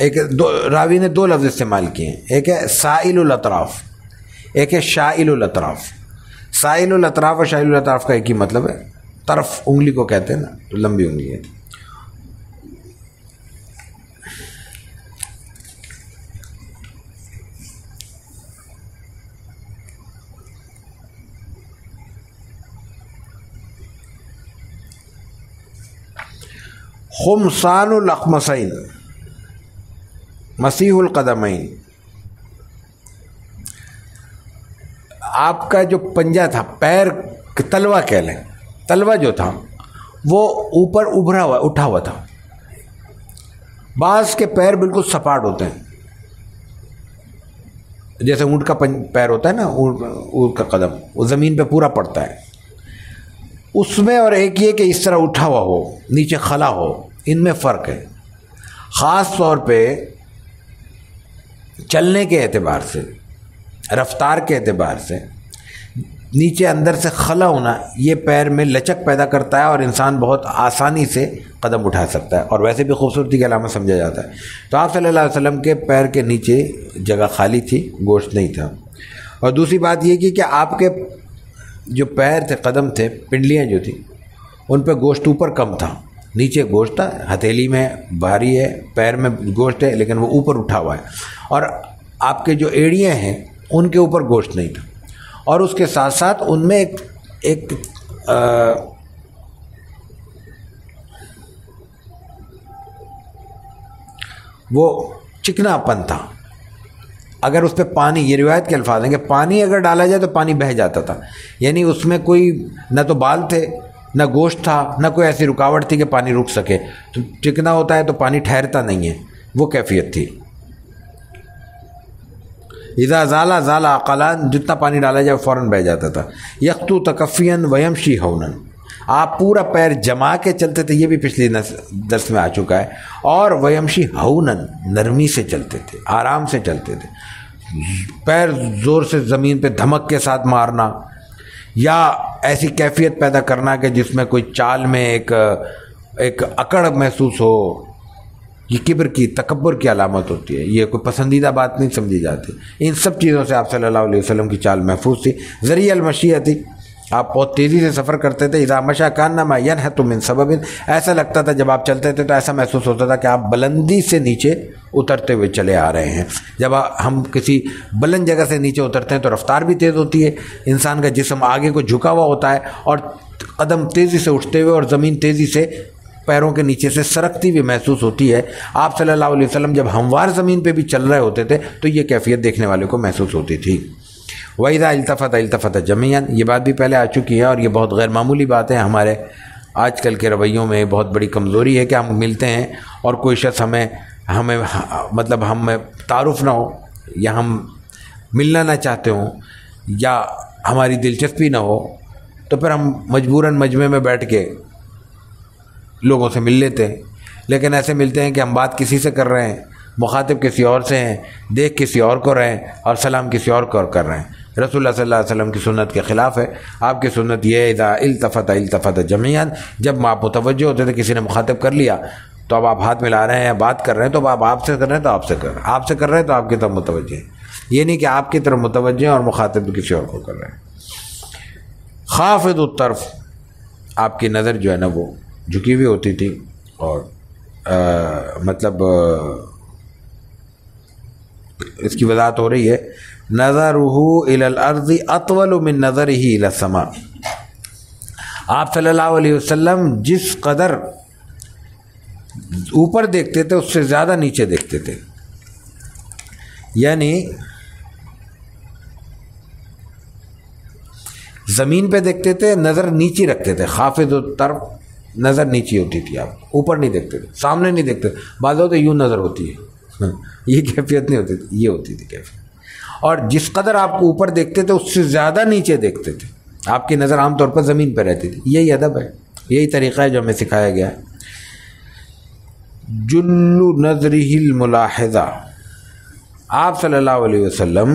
एक दो, रावी ने दो लफ्ज़ इस्तेमाल किए हैं। एक है साइल अतराफ़, एक है शाइल अतराफ़। साइल और शाइल का एक ही मतलब है, तरफ़ उंगली को कहते हैं ना तो लंबी उंगली है। खुमसानमसैन मसीहुलकदमैन आपका जो पंजा था, पैर तलवा कह लें, तलवा जो था, वो ऊपर उभरा हुआ, उठा हुआ था। बाँस के पैर बिल्कुल सपाट होते हैं। जैसे ऊँट का पैर होता है ना, ऊँट का कदम, वो ज़मीन पे पूरा पड़ता है। उसमें और एक ये कि इस तरह उठा हुआ हो, नीचे खला हो, इनमें फ़र्क है। ख़ास तौर पे चलने के एतबार से, रफ्तार के एतबार से, नीचे अंदर से खला होना, ये पैर में लचक पैदा करता है और इंसान बहुत आसानी से कदम उठा सकता है। और वैसे भी खूबसूरती की अलामत समझा जाता है। तो आप सल्लल्लाहु अलैहि वसल्लम के पैर के नीचे जगह खाली थी, गोश्त नहीं था। और दूसरी बात ये की, कि आपके जो पैर थे, कदम थे, पिंडलियाँ जो थी, उन पर गोश्त ऊपर कम था। नीचे गोश्त था, हथेली में भारी है, पैर में गोश्त है, लेकिन वो ऊपर उठा हुआ है। और आपके जो एड़िए हैं उनके ऊपर गोश्त नहीं था। और उसके साथ साथ उनमें एक एक आ, वो चिकनापन था। अगर उस पर पानी ये रिवायत के अल्फाज हैं कि पानी अगर डाला जाए तो पानी बह जाता था। यानी उसमें कोई न तो बाल थे न गोश्त था न कोई ऐसी रुकावट थी कि पानी रुक सके। तो चिकना होता है तो पानी ठहरता नहीं है वो कैफियत थी। इज़ा ज़ाला ज़ाला अकलान, जितना पानी डाला जाए फ़ौर बह जाता था। यकतु तकफ़ियन वयमशी हौनन। आप पूरा पैर जमा के चलते थे, ये भी पिछले दर्स में आ चुका है। और वयमशी हौनन, नरमी से चलते थे, आराम से चलते थे। पैर ज़ोर से ज़मीन पे धमक के साथ मारना, या ऐसी कैफियत पैदा करना कि जिसमें कोई चाल में एक एक अकड़ महसूस हो ये किब्र की तकबर की अलामत होती है। ये कोई पसंदीदा बात नहीं समझी जाती। इन सब चीज़ों से आप सल्लल्लाहु अलैहि वसल्लम की चाल महफूज थी। ज़रिए अलमशिया थी। आप बहुत तेज़ी से सफ़र करते थे। इज़ा मशा कान ना यन है तुम इन सबबिन। ऐसा लगता था जब आप चलते थे तो ऐसा महसूस होता था कि आप बुलंदी से नीचे उतरते हुए चले आ रहे हैं। जब हम किसी बुलंद जगह से नीचे उतरते हैं तो रफ्तार भी तेज़ होती है। इंसान का जिसम आगे को झुका हुआ होता है और कदम तेज़ी से उठते हुए और ज़मीन तेज़ी से पैरों के नीचे से सरकती हुई महसूस होती है। आप सल्लल्लाहु अलैहि वसल्लम जब हमवार ज़मीन पे भी चल रहे होते थे तो ये कैफियत देखने वाले को महसूस होती थी। वहीदा अल्तफ़त अल्तफ़त ज़मीन ये बात भी पहले आ चुकी है और ये बहुत गैर मामूली बात है। हमारे आजकल के रवैयों में बहुत बड़ी कमज़ोरी है कि हम मिलते हैं और कोई शख्स हमें हमें मतलब हमें तारुफ ना हो या हम मिलना ना चाहते हों या हमारी दिलचस्पी ना हो तो फिर हम मजबूरन मजमे में बैठ के लोगों से मिल लेते हैं। लेकिन ऐसे मिलते हैं कि हम बात किसी से कर रहे हैं, मुखातिब किसी और से हैं, देख किसी और को रहे और सलाम किसी और को कर रहे हैं। रसूल सल्लल्लाहु अलैहि वसल्लम की सुन्नत के ख़िलाफ़ है। आपकी सुन्नत ये इदा इल्तफ़त इल्तफ़त ज़मीन जब आप मुतवजह होते थे किसी ने मुखातिब कर लिया तो अब आप हाथ मिला रहे हैं बात कर रहे हैं तो अब आप आपसे कर रहे हैं तो आपसे कर रहे हैं। आपसे कर रहे हैं तो आपकी तरफ़ मुतवजह ये नहीं कि आपकी तरफ़ मुतवजह और मुखातिब किसी और को कर रहे हैं। खाफद तरफ़ आपकी नज़र जो है ना वो झुकी हुई होती थी और आ, मतलब आ, इसकी वजाहत हो रही है नज़र अर्ज़ी अतवल मिन नज़र ही समा। आप सल्लल्लाहु अलैहि वसल्लम जिस कदर ऊपर देखते थे उससे ज़्यादा नीचे देखते थे। यानी ज़मीन पे देखते थे नज़र नीचे रखते थे खाफिज तरफ़। नज़र नीचे होती थी आप। ऊपर नहीं देखते थे सामने नहीं देखते बाद तो यूँ नज़र होती है। हाँ, ये कैफियत नहीं होती थी ये होती थी कैफियत। और जिस कदर आप ऊपर देखते थे उससे ज़्यादा नीचे देखते थे। आपकी नज़र आमतौर पर ज़मीन पर रहती थी। यही अदब है। यही तरीक़ा है जो हमें सिखाया गया है। जुल्लु नजरिहिल मुलाहजा। आप सल्लल्लाहु अलैहि वसल्लम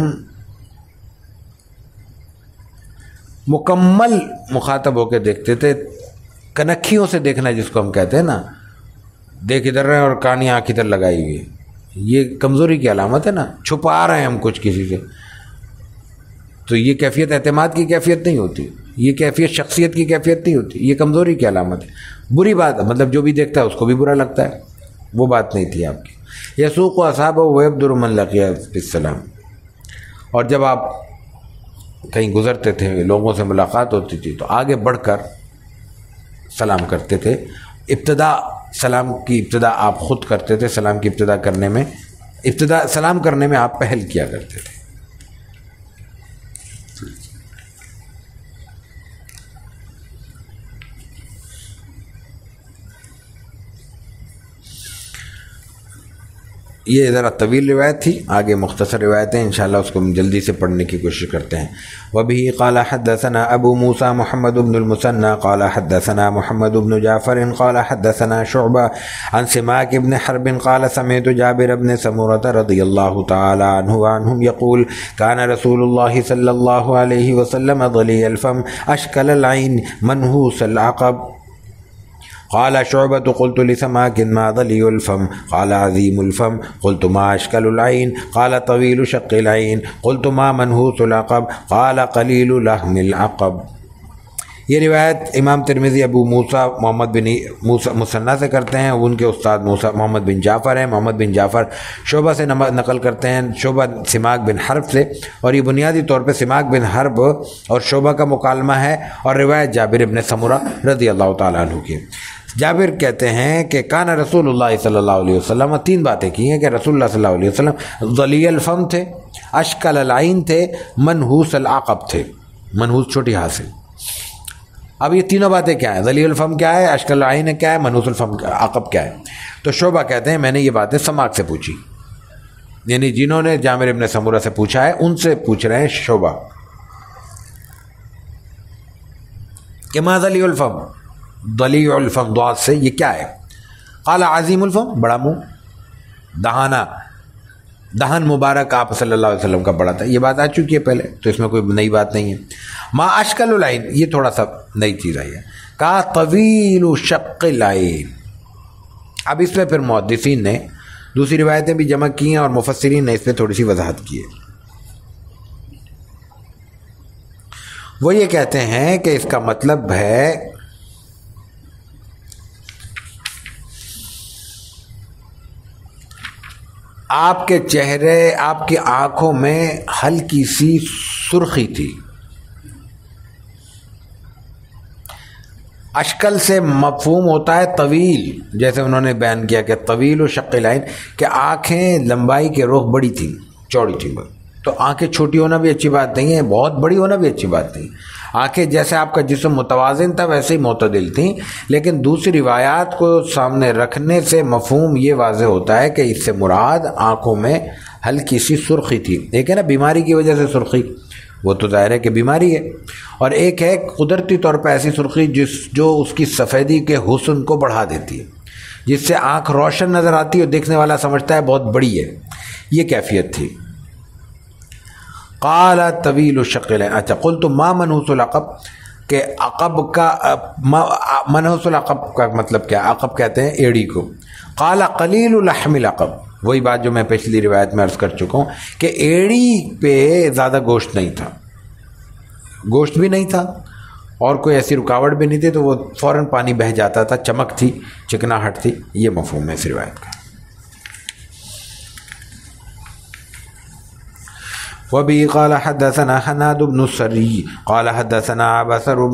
मुकम्मल मुखातब होकर देखते थे कनखियों से देखना जिसको हम कहते हैं ना, देख इधर रहे और कहानी आँख इधर लगाई हुई ये कमज़ोरी की अलामत है ना, छुपा रहे हैं हम कुछ किसी से। तो ये कैफियत अहतमाद की कैफियत नहीं होती, ये कैफियत शख्सियत की कैफियत नहीं होती, ये कमज़ोरी की अलामत है। बुरी बात है मतलब जो भी देखता है उसको भी बुरा लगता है, वो बात नहीं थी आपकी। व असाब वबदुरमन लकीसलाम और जब आप कहीं गुजरते थे, लोगों से मुलाकात होती थी तो आगे बढ़कर सलाम करते थे। इब्तदा सलाम की इब्तदा आप ख़ुद करते थे, सलाम की इब्तदा करने में। इब्तदा सलाम करने में आप पहल किया करते थे। ये ज़रा तवील रिवायत थी, आगे मुख्तसर रिवायतें इन उसको हम जल्दी से पढ़ने की कोशिश करते हैं। वबी काला हदसना अबू मूसा महमद उबनमसन्ना काला हदसना महमद उबन जाफ़र काला हदसना शुबा अन सिमाक इबन हरबिन, काला समेत जाबिर अबन समूरत रदी यकूल, कान रसूल सल्लल्लाहु अलैहि वसल्लम अली अल्फ़म अशकल मनहूस अक़ब क़ाल शुबत क़ुल्तुलसमा किन्मादलीफ़म क़ाल अज़ीमफ़म क़ुल्तुमा अशकलैन क़ाल तवील शक्लैन क़ुल्तुमा मनहूसलक़ब क़ाल कलीलहमिलक़ब ये रिवायत इमाम Tirmidhi Abu Musa Muhammad bin Musa Musanna से करते हैं उनके उस्ताद मूसा मोहम्मद बिन जाफ़र हैं मोहम्मद बिन जाफ़र शोबा से नकल करते हैं शोबा सिमाक बिन हर्ब से और ये बुनियादी तौर पर सिमाक बिन हर्ब और शोबा का मुकालमा है और रिवायत जाबिर इबन समूरा रदी अल्लाह तु की जाबिर कहते हैं कि काना रसूल अलैहि तीन बातें की हैं कि रसूल सल्लल्लाहु अलैहि वसल्लम जलील फम थे, अशकल अलाइन थे, मनहूस अलाकब थे। मनहूस छोटी हासिल अब ये तीनों बातें क्या है? जलील फम क्या है, अशकल आइन क्या है, मनहूस फम आकब क्या है? तो शोभा कहते हैं, मैंने ये बातें समाग से पूछी। यानी जिन्होंने जामिर इबन समूरा से पूछा है, उनसे पूछ रहे हैं शोभा। कि माजली उल्फम दली दुआ से ये क्या है? काला अजीम उल्फम बड़ा मुँह। दहाना, दहन मुबारक आप सल्लल्लाहु अलैहि वसल्लम का बड़ा था। ये बात आ चुकी है पहले तो इसमें कोई नई बात नहीं है। माँ अशकल लाइन ये थोड़ा सा नई चीज़ आई है। का तवील शक लाइन अब इसमें फिर मुहदसिन ने दूसरी रिवायतें भी जमा की हैं और मुफसरीन ने इस पर थोड़ी सी वजाहत की है। वो ये कहते हैं कि इसका मतलब है आपके चेहरे, आपकी आँखों में हल्की सी सुर्खी थी। अशकल से मफहूम होता है तवील, जैसे उन्होंने बयान किया कि तवील और शक्ल लाइन, कि आँखें लंबाई के रुख बड़ी थी, चौड़ी थी। तो आँखें छोटी होना भी अच्छी बात नहीं है, बहुत बड़ी होना भी अच्छी बात नहीं। आँखें जैसे आपका जिसम मुतवाजन था, वैसे ही मुतदिल थी। लेकिन दूसरी रिवायात को सामने रखने से मफहूम ये वाज होता है कि इससे मुराद आँखों में हल्की सी सुर्खी थी। एक है ना, बीमारी की वजह से सुर्खी। वो तो ज़ाहिर है कि बीमारी है। और एक है कुदरती तौर पर ऐसी सुर्खी जिस, जो उसकी सफ़ेदी के हुसन को बढ़ा देती है। जिससे आँख रोशन नज़र आती है और देखने वाला समझता है, बहुत बड़ी है। ये कैफियत थी। काला तवील शक्ल अच्छा कुल तो माँ मनहूसलक़ब के अकब का मनहूसलक़ब का मतलब क्या? अकब कहते हैं एड़ी को। काला कलीलहमिल अकब। वही बात जो मैं पिछली रिवायत में अर्ज़ कर चुका हूँ कि एड़ी पे ज़्यादा गोश्त नहीं था। गोश्त भी नहीं था। और कोई ऐसी रुकावट भी नहीं थी तो वो फ़ौर पानी बह जाता था, चमक थी, चिकनाहट थी। ये मफहूम है इस रिवायत का। वबी काल हदसना हनाद बन सरी काल हदसना बसर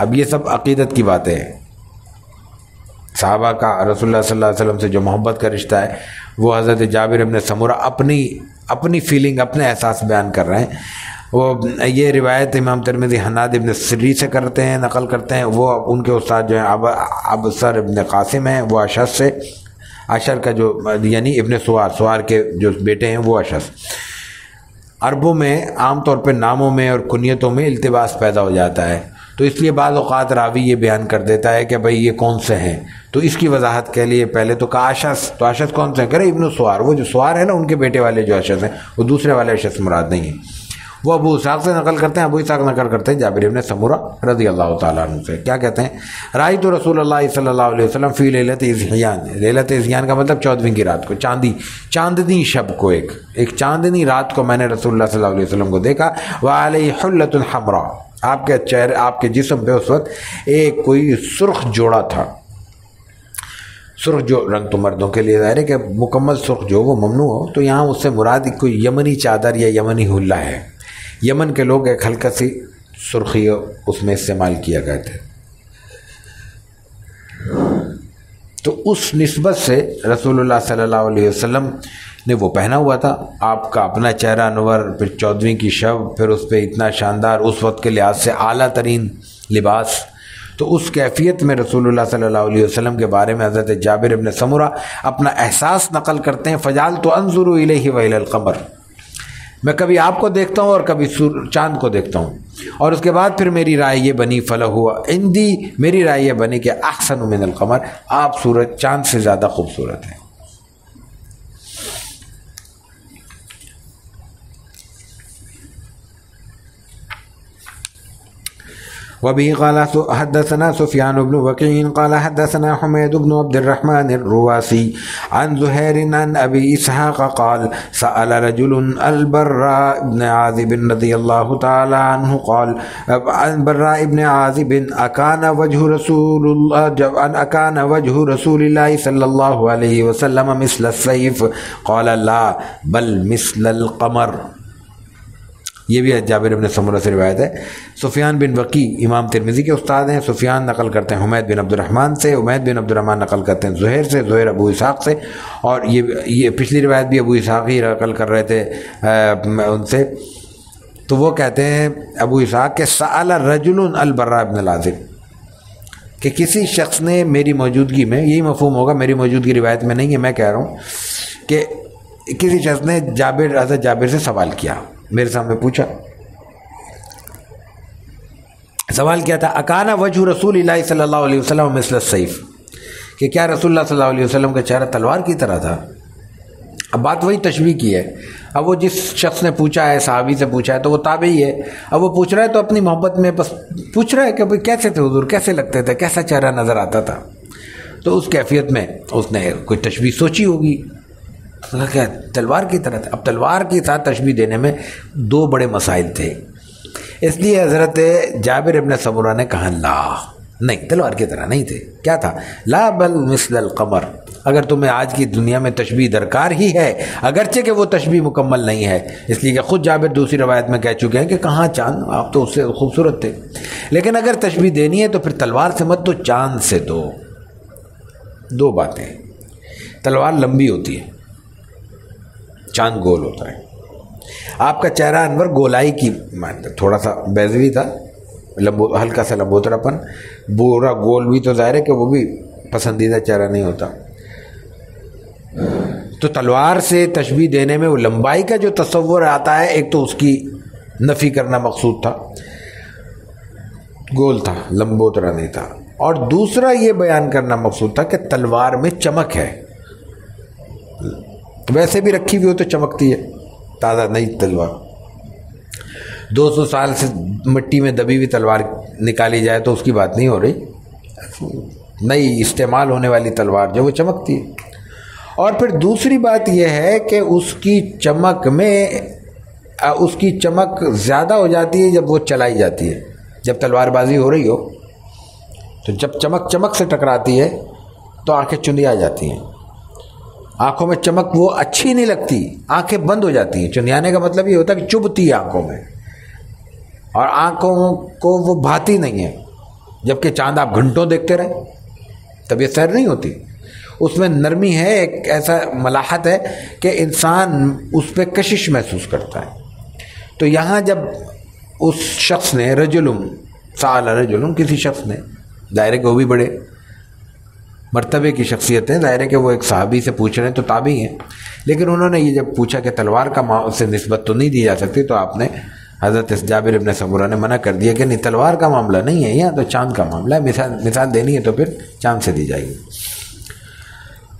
अब ये सब अकीदत की बातें हैं साहबा का रसोल्ला अलैहि से जो मोहब्बत का रिश्ता है, वो हज़रत जाबिर अपने समूरा अपनी अपनी फीलिंग अपने एहसास बयान कर रहे हैं। वो, ये रिवायत इमाम तरमदी हनाद इबन सरी से करते हैं, नकल करते हैं। वो, उनके उस्ताद जो हैं, अब अब सर इबन कासिम हैं, वो अशद से। अशर का जो, यानी इबन सुवार सुवार के जो बेटे हैं, वो अशद अरबों में आम तौर पर नामों में और कुनीतों में अल्तबास पैदा हो जाता है। तो इसलिए बाद अवत रावी ये बयान कर देता है कि भाई ये कौन से हैं? तो इसकी वजाहत के लिए पहले तो कहा अशस तो अशस कौन से हैं? करे इब्न सुवार वो जो सुवार है ना, उनके बेटे वाले जो अशस हैं, वो दूसरे वाले अशस मुराद नहीं है। वो अबू इसाक से नकल करते हैं, अबू इसाक नकल करते हैं जाबिर इबन समूरा रज़ी अल्लाह तु से। क्या कहते हैं? राय तो रसूल अलैहि वसल्लम फ़ी लेलत इज़ियान। लेलत इज़ियान का मतलब चौदहवीं की रात को, चांदी, चांदनी शब को एक एक चांदनी रात को मैंने रसूल सल्लल्लाहु अलैहि वसल्लम को देखा। वालतुल हमरा। आपके चेहरे, आपके जिसम पे उस वक्त एक कोई सुर्ख जोड़ा था। सुर्ख जो रंग तो मर्दों के लिए ज़ाहिर है कि मुकम्मल सुर्ख जो वो ममनू हो तो यहाँ उससे मुराद कोई यमनी चादर या यमनी हुल्ला है। यमन के लोग एक हल्का सी सुर्खी उसमें इस्तेमाल किया थे तो उस नस्बत से रसूलुल्लाह सल्लल्लाहु अलैहि वसल्लम ने वो पहना हुआ था। आपका अपना चेहरा नवर फिर चौदहवीं की शव, फिर उस पर इतना शानदार, उस वक्त के लिहाज से आला तरीन लिबास। तो उस कैफियत में रसूलुल्लाह सल्लल्लाहु अलैहि वसल्लम के बारे में हज़रत जाबिर इब्न समूरा अपना एहसास नकल करते हैं, फ़जाल तो अनजुर इलही मैं कभी आपको देखता हूँ और कभी चाँद को देखता हूँ। और उसके बाद फिर मेरी राय ये बनी फल हुआ। इंदी मेरी राय ये बनी कि अहसन मिनल आप सूरज, चाँद से ज़्यादा खूबसूरत हैं। वबी काला हदसना सुफियान बन वकीन काला हदसना हमेद बन अब्दुलरहमान रुवासी अन ज़ुहैर अन अबी इसहाक़ क़ाल सअल रजुल अलबर्रा इब्न आज़िब रज़ी अल्लाह तआला अन्हु क़ाल बर्रा इब्न आज़िब अकान वजह रसूलुल्लाह जब अन अकान वजह रसूलिल्लाह सल्लल्लाहु अलैहि वसल्लम मिसल सैफ क़ाल ला बल मिसल कमर ये भी जाबिर इबन समरा से रिवायत है। सुफियान बिन वकी, इमाम तिरमिज़ी के उस्ताद हैं। सुफियान नकल करते हैं हुमैद बिन अब्दुलरहमान से उमैद बिन अब्दुलरहमान नकल करते हैं जहर से, जहर अबू इसहाक़ से। और ये ये पिछली रिवायत भी अबू इसहाक़ ही नकल कर रहे थे उनसे। तो वो कहते हैं, अबू इसहाक़ के साल रजुल अलबर्रा इबन लाजिम कि किसी शख्स ने मेरी मौजूदगी में, यही मफहम होगा, मेरी मौजूदगी रिवायत में नहीं है, मैं कह रहा हूँ कि किसी शख्स ने जाबिर, हज़रत जाबिर से सवाल किया। मेरे सामने पूछा। सवाल क्या था? अकाना वजह रसूल सल्लल्लाहु अलैहि मिसल सैफ। कि क्या रसूल वसल्लम का चेहरा तलवार की तरह था? अब बात वही तशबी की है। अब वो जिस शख्स ने पूछा है, साहबी से पूछा है तो वो ताबे ही है। अब वो पूछ रहा है तो अपनी मोहब्बत में बस पूछ रहा है कि भाई कैसे थे हजूर? कैसे लगते थे? कैसा चेहरा नज़र आता था? तो उस कैफियत में उसने कोई तशबी सोची होगी। क्या तलवार की तरह था। अब तलवार के साथ तशबी देने में दो बड़े मसाइल थे। इसलिए हज़रत जाबिर इबन समूरा ने कहा, ला, नहीं, तलवार की तरह नहीं थे। क्या था? ला बल मिसल कमर। अगर तुम्हें आज की दुनिया में तशबी दरकार ही है, अगरचे कि वो तशबी मुकम्मल नहीं है। इसलिए कि खुद जाबिर दूसरी रवायत में कह चुके हैं कि कहाँ चाँद, आप तो उससे खूबसूरत थे। लेकिन अगर तशबी देनी है तो फिर तलवार से मत तो चाँद से दो। दो बातें। तलवार लंबी होती है। चाँद गोल होता है। आपका चेहरा अनवर गोलाई की थोड़ा सा बैजवी था, लंबो हल्का सा लंबोतरापन। बोरा गोल भी तो ज़ाहिर है कि वो भी पसंदीदा चेहरा नहीं होता। तो तलवार से तशबी देने में वो लंबाई का जो तस्वर आता है, एक तो उसकी नफ़ी करना मकसूद था। गोल था, लंबोतरा नहीं था। और दूसरा ये बयान करना मकसूद था कि तलवार में चमक है। वैसे भी रखी हुई हो तो चमकती है। ताज़ा नई तलवार। 200 साल से मिट्टी में दबी हुई तलवार निकाली जाए तो उसकी बात नहीं हो रही। नई इस्तेमाल होने वाली तलवार जो वो चमकती है। और फिर दूसरी बात यह है कि उसकी चमक में उसकी चमक ज़्यादा हो जाती है जब वो चलाई जाती है। जब तलवारबाजी हो रही हो तो जब चमक चमक से टकराती है तो आँखें चुंदी आ जाती हैं। आँखों में चमक वो अच्छी नहीं लगती, आँखें बंद हो जाती हैं। चुनियाने का मतलब ये होता है कि चुभती है आँखों में। और आँखों को वो भाती नहीं है, जबकि चाँद आप घंटों देखते रहे तबीयत सैर नहीं होती। उसमें नरमी है, एक ऐसा मलाहत है कि इंसान उस पर कशिश महसूस करता है। तो यहाँ जब उस शख्स ने, रजुलुम, साल रजुलुम, किसी शख्स ने, दायरे को भी बड़े मरतबे की शख्सियत है दायरे के वो एक साहबी से पूछ रहे हैं तो ताबी हैं। लेकिन उन्होंने ये जब पूछा कि तलवार का से नस्बत तो नहीं दी जा सकती तो आपने हज़रत जाबिर इबन समूरा ने मना कर दिया कि नहीं, तलवार का मामला नहीं है यहाँ तो चाँद का मामला है मिसाल मिसाल देनी है तो फिर चाँद से दी जाएगी।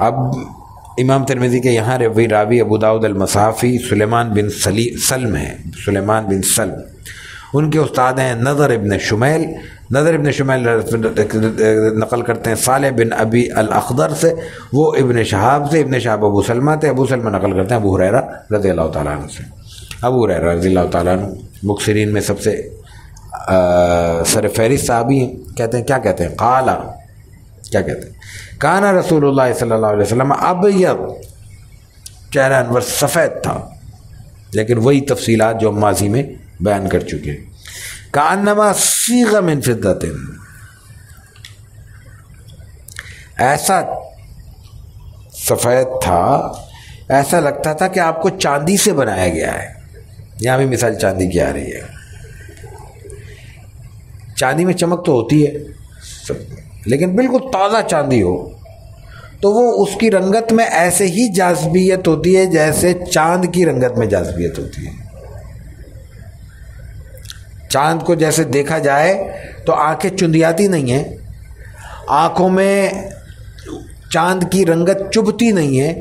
अब इमाम तरमिज़ी के यहाँ रवी रावी अबू दाऊद अलमसाफ़ी सुलेमान बिन सली सलम है सुलेमान बिन सलम उनके उस्ताद हैं नज़र इबन शुमैल। नज़र इबन शुमैल नकल करते हैं साल बिन अबी अल अखदर से। वो इबन शहाब से, इबन शहाब अबू सलमा थे अबू सलमा नकल करते हैं अबू हुरैरा रज़ी अल्लाह तु से। अबू हुरैरा रज़ी अल्लाह तु मुखसरीन में सबसे सर फहरिस्त साहबी हैं। कहते हैं, क्या कहते हैं? काला। क्या कहते हैं? काना रसूल वसल्लम अब यह चेहरा अनवर सफ़ेद था, लेकिन वही तफसीलात जो माजी में बयान कर चुके कानमा सीग मिन फिद्दत ऐसा सफ़ेद था, ऐसा लगता था कि आपको चांदी से बनाया गया है। यहाँ भी मिसाल चांदी की आ रही है। चांदी में चमक तो होती है लेकिन बिल्कुल ताज़ा चांदी हो तो वो उसकी रंगत में ऐसे ही जाजबियत होती है जैसे चाँद की रंगत में जाजबियत होती है। चाँद को जैसे देखा जाए तो आँखें चुंदियाती नहीं है। आँखों में चाँद की रंगत चुभती नहीं है।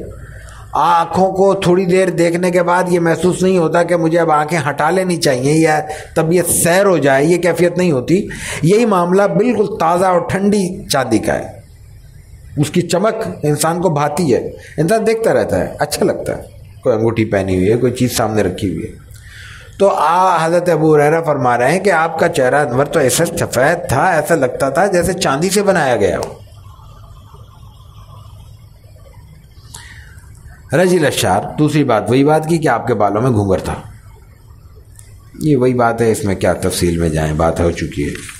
आँखों को थोड़ी देर देखने के बाद ये महसूस नहीं होता कि मुझे अब आँखें हटा लेनी चाहिए या तबीयत सैर हो जाए, ये कैफियत नहीं होती। यही मामला बिल्कुल ताज़ा और ठंडी चांदी का है। उसकी चमक इंसान को भाती है। इंसान देखता रहता है अच्छा लगता है। कोई अंगूठी पहनी हुई है, कोई चीज़ सामने रखी हुई है। तो आ, हज़रत अबू रहरा फरमा रहे हैं कि आपका चेहरा अनवर तो ऐसा सफ़ेद था, ऐसा लगता था जैसे चांदी से बनाया गया हो। रजील अशार, दूसरी बात, वही बात की कि आपके बालों में घूंगर था। ये वही बात है, इसमें क्या तफसील में जाएँ, बात हो चुकी है।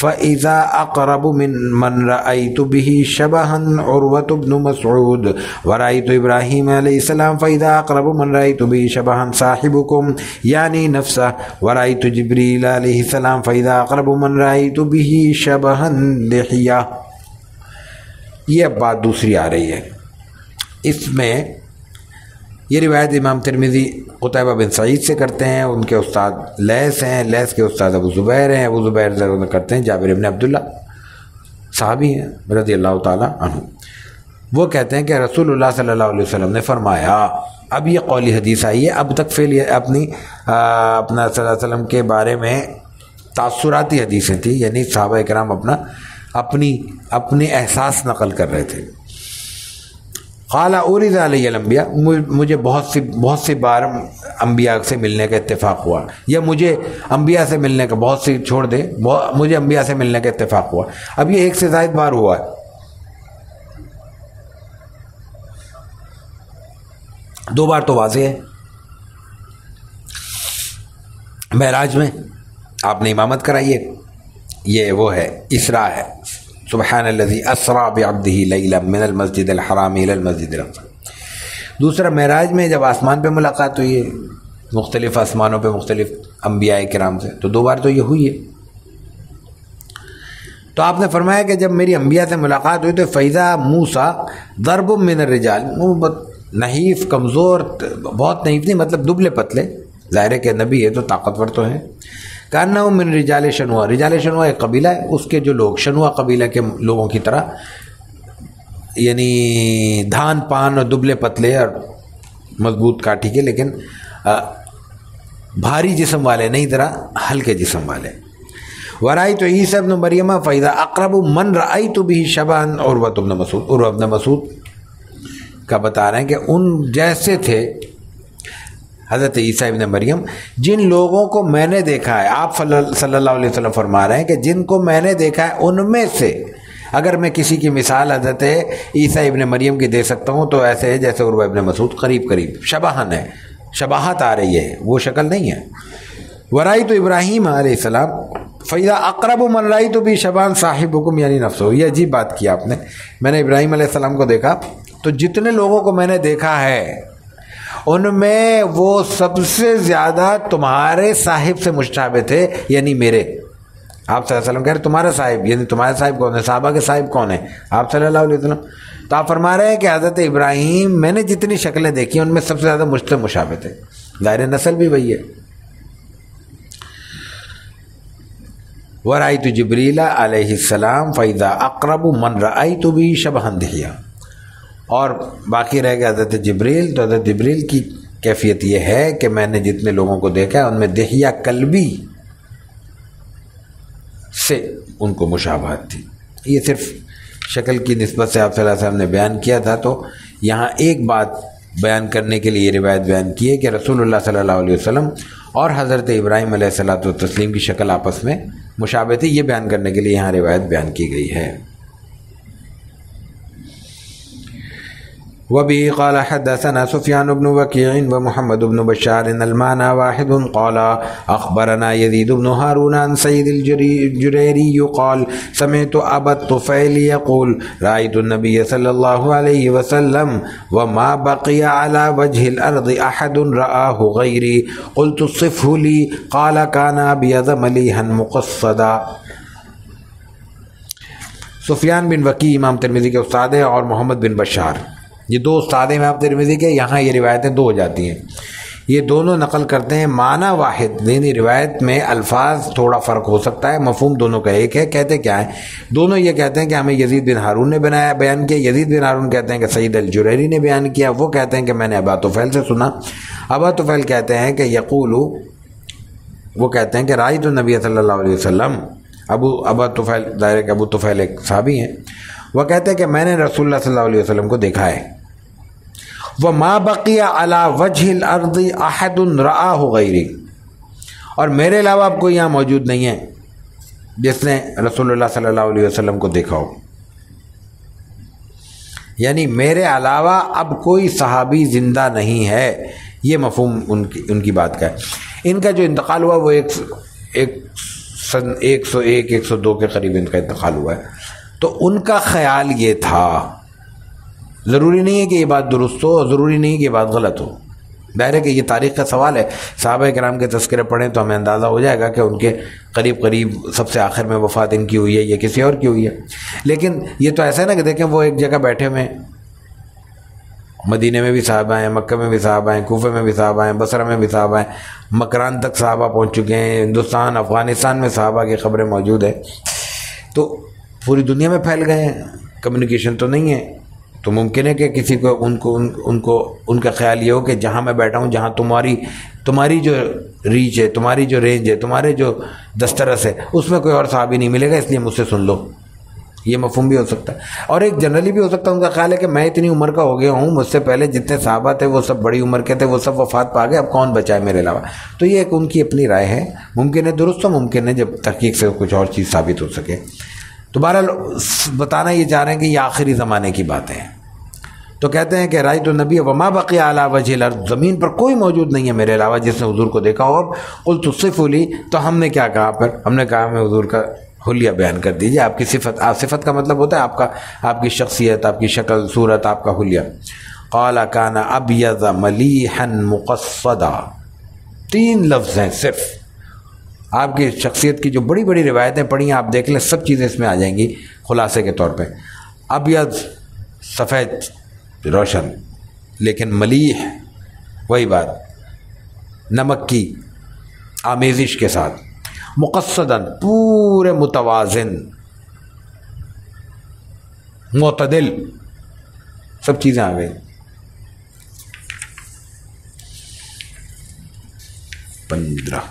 फ़ैज़ा अकरब मिन मन रईत बिही शबहन उर्वत बन मसऊद वराई तो इब्राहिम आसमाम फ़ैज़ा अकरब मन रईत बिही शबहन साहिबुकुम यानी नफसा वराई तो जबरील फ़ैज़ा अकरब मन रईत बिही शबहन दहिया ये अब बात दूसरी आ रही है इसमें ये रिवायत इमाम तिरमिज़ी कुतैबा बिन सईद से करते हैं उनके उस्ताद लैस हैं लैस के उस्ताद अबू ज़ुबैर हैं अबू ज़ुबैर ज़रूर करते हैं जाबिर इबन अब्दुल्ला साहबी हैं रज़ी अल्लाह तु वो कहते हैं कि रसूलुल्लाह सल्लल्लाहु अलैहि वसल्लम ने फरमाया अब ये कौली हदीस आई है अब तक ये अपनी आ, अपना वसल्लम के बारे में तासुराती हदीसें थी यानी साहब कराम अपना अपनी अपने एहसास नकल कर रहे थे। खाला और उरिज़ालम्बिया मुझे बहुत सी बहुत सी बार अम्बिया से मिलने का इत्तेफाक हुआ। या मुझे अम्बिया से मिलने का, बहुत सी छोड़ दे मुझे अम्बिया से मिलने का इत्तेफाक हुआ। अब ये एक से जायद बार हुआ। है दो बार तो वाजे है। महराज में आपने इमामत कराइए ये वो है, इसरा है। सुबहान लजी असरा बब्दी मिनल मस्जिद हराम मस्जिद दूसरा महराज में जब आसमान पर मुलाकात हुई है, मुख्तलिफ़ आसमानों पे मुख्तलिफ़ अम्बिया कराम से तो दो बार तो ये हुई है। तो आपने फरमाया कि जब मेरी अम्बिया से मुलाकात हुई तो फ़ैज़ा मूसा दरब मिन रिजाल नहीफ, कमज़ोर, बहुत नहीफ नहीं मतलब दुबले पतले। ज़ाहिर के नबी है तो ताकतवर तो हैं। काना मिन रिजाल शनुआ। रिजाल शनुआ एक कबीला है। उसके जो लोग, शनुआ कबीला के लोगों की तरह, यानी धान, पान और दुबले पतले और मज़बूत काठी के, लेकिन भारी जिसम वाले, नहीं तरह हल्के जिसम वाले। वराई तो ईसा अबन मरियमा फ़ैदा अकरब मन रई तो भी शबान और वतुबन मसूद और मसूद का बता रहे हैं कि उन जैसे थे हज़रत ईसा इबन मरियम, जिन लोगों को मैंने देखा है, आप सल्लल्लाहु अलैहि वसल्लम फरमा रहे हैं कि जिनको मैंने देखा है, उनमें से, अगर मैं किसी की मिसाल हज़रत ईसा इबन मरियम की दे सकता हूँ तो ऐसे है जैसे उर्वा इबन मसूद करीब करीब, शबाहन है, शबाहत आ रही है, वो शक्ल नहीं है। वराई तो इब्राहिम आसमाम फ़ैज़ा अकरब मनराई तो भी शबान साहिब हुकुम यानी नफ्सो, ये अजीब बात की आपने। मैंने इब्राहिम आसमाम को देखा तो जितने लोगों को मैंने देखा है उनमें वो सबसे ज़्यादा तुम्हारे साहिब से मुशाबे थे यानी मेरे। आप वसल्लम कह रहे तुम्हारा साहिब, यानी तुम्हारे साहिब कौन है? साहबा के साहिब कौन है? आप सल्लल्लाहु अलैहि वसल्लम तो आप फरमा रहे हैं कि हज़रत इब्राहिम, मैंने जितनी शक्लें देखी उनमें सबसे ज़्यादा मुश्त मुशाबे थे दायरे नस्ल भी वही है। वराई तो जबरीला अलैहिस्सलाम, फ़ैज़ा अकरब मन रई तो भी शबहन दहिया। और बाकी रह गया हज़रत जबरील तो हज़रत जबरील की कैफियत यह है कि मैंने जितने लोगों को देखा है, उनमें दहिया कलबी से उनको मुशाबहत थी। ये सिर्फ़ शक्ल की नस्बत से आप साहब ने बयान किया था तो यहाँ एक बात बयान करने के लिए रिवायत बयान की है कि रसूलुल्लाह सल्लल्लाहु अलैहि वसल्लम और हज़रत इब्राहिम तस्लीम की शक्ल आपस में मुशाबे थी। ये बयान करने के लिए यहाँ रिवायत बयान की गई है। वबी काल हदसना सुफियान बन वकीन व महमद बन बशार अलमाना वाहिद काल अखबरना यदीद बन हारून सईदुरैरी कौल समेत अबत तुफ़ैल यकूल रायतुलनबी सल्लल्लाहु अलैहि वसल्लम व मा बकिया अला वजहिल अर्द अहद रआहु गैरी क़ुल्तु सिफ़हु ली काल काना अबियद मलीहन मुक़स्सदा सुफियान बिन वकी इमाम तिरमिज़ी के उस्ताद हैं और मोहम्मद बिन बशार ये दो उस्ताद इमाम तिरमिज़ी के, यहाँ ये रिवायतें दो हो जाती हैं। ये दोनों नकल करते हैं, माना वाहिद, यानी रिवायत में अल्फाज थोड़ा फ़र्क हो सकता है, मफहम दोनों का एक है, कहते क्या है? दोनों ये कहते हैं कि हमें यजीद बिन हारून ने बनाया, बयान किया, यजीद बिन हारून कहते हैं कि सईद अल जुरैरी ने बयान किया, वो कहते हैं कि मैंने अबा तुफ़ैल से सुना। अबा तुफ़ैल कहते हैं कि यकूल, वो कहते हैं कि राय तो नबी अलैहि वसल्लम, अबू, अबा तुफ़ैल, दायरे अबू तुफ़ैल एक साहबी हैं। वह कहते हैं कि मैंने सल्लल्लाहु अलैहि वसल्लम को देखा है। व मा बकिया अला वजहिल अर्द अहदुन रआ हो गई और मेरे अलावा अब कोई यहाँ मौजूद नहीं है, जिसने रसूलुल्लाह सल्लल्लाहु अलैहि वसल्लम को देखा हो। यानी मेरे अलावा अब कोई सहाबी ज़िंदा नहीं है, ये मफहम उनकी उनकी बात का है। इनका जो इंतकाल हुआ, वो एक एक सन, एक सौ एक एक सौ दो के करीब इनका इंतकाल हुआ है। तो उनका ख्याल ये था ज़रूरी नहीं है कि ये बात दुरुस्त हो और ज़रूरी नहीं है कि ये बात गलत हो। दायरे है कि ये तारीख़ का सवाल है। साहब कराम के तस्करे पढ़ें तो हमें अंदाज़ा हो जाएगा कि उनके करीब करीब सबसे आखिर में वफात इनकी हुई है या किसी और की हुई है। लेकिन ये तो ऐसा है ना कि देखें, वो एक जगह बैठे हुए हैं। मदीने में भी साहब आए मक्के में भी साहब आए कोफे में भी साहब आए बसरा में भी साहब आए मकरान तक साहबा पहुँच चुके हैं। हिंदुस्तान, अफ़गानिस्तान में साहबा की खबरें मौजूद है। तो पूरी दुनिया में फैल गए हैं। कम्युनिकेशन तो नहीं है। तो मुमकिन है कि किसी को उनको उन, उनको उनका ख्याल ये हो कि जहाँ मैं बैठा हूँ जहाँ तुम्हारी तुम्हारी जो रीच है तुम्हारी जो रेंज है तुम्हारे जो दस्तरस है उसमें कोई और साहब ही नहीं मिलेगा इसलिए मुझसे सुन लो। ये मफहम भी हो सकता है। और एक जनरली भी हो सकता है उनका ख्याल है कि मैं इतनी उम्र का हो गया हूँ मुझसे पहले जितने साहबा थे वो सब बड़ी उम्र के थे वो सब वफात पा गए अब कौन बचा है मेरे अलावा? तो ये एक उनकी अपनी राय है। मुमकिन है दुरुस्त मुमकिन है जब तहकीक से कुछ और चीज़ साबित हो सके। तो बहरहाल बताना ये चाह रहे हैं कि ये आखिरी ज़माने की बातें हैं। तो कहते हैं कि राय तो नबी, वमा बक़ी अला वजह ज़मीन पर कोई मौजूद नहीं है मेरे अलावा, जिसने हजूर को देखा और कुल उली तो हमने क्या कहा? पर हमने कहा, हमें हजूर का हुलिया बयान कर दीजिए। आपकी सिफत, आप सिफत का मतलब होता है आपका, आपकी शख्सियत, आपकी शक्ल, सूरत, आपका हुलिया। काला काना अब यज़ मलीहन मुकसदा तीन लफ्ज़ हैं सिर्फ़। आपकी शख्सियत की जो बड़ी बड़ी रिवायतें पढ़ी हैं, आप देख लें, सब चीज़ें इसमें आ जाएँगी खुलासे के तौर पर अब यह सफ़ेद रोशन, लेकिन मलीह, वही बात, नमक की आमेजिश के साथ मुकसदन पूरे मुतवाजन, मतदिल, सब चीज़ें आ गई। पंद्रह।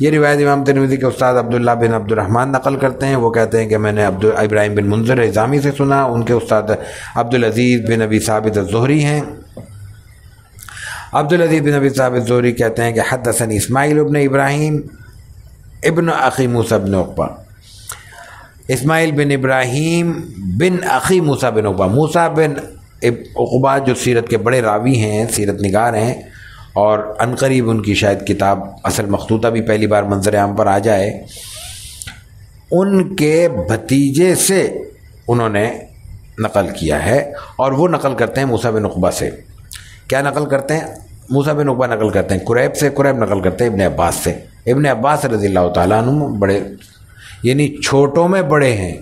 ये रिवायत इमाम तिरमिज़ी के उस्ताद अब्दुल्ला बिन अब्दुलरहमान नकल करते हैं। वो कहते हैं कि मैंने अब्दुल इब्राहिम बिन मुंजर इज़ामी से सुना। उनके उस्ताद अब्दुल अज़ीज़ बिन अबी साबित ज़हरी हैं। अब्दुल अज़ीज़ बिन अबी साबित ज़हरी कहते हैं कि हद हसन इसमाइल इबन इब्राहिम इबन अखी मूसा बिन उकबा। इसमाइल बिन इब्राहिम बिन अखी मूसा बिन उकबा। मूसा बिन उकबा जो सीरत के बड़े रावी हैं, सीरत निगार हैं और अनकरीब उनकी शायद किताब असल मखतूता भी पहली बार मंजर आम पर आ जाए, उनके भतीजे से उन्होंने नकल किया है और वो नकल करते हैं मूसा बिन उकबा से। क्या नकल करते हैं? मूसा बिन उकबा नकल करते हैं। कुरैब से कुरैब नकल करते हैं, इबन अब्बास से। इबन अब्बास रज़ी तु बड़े, यानी छोटों में बड़े हैं।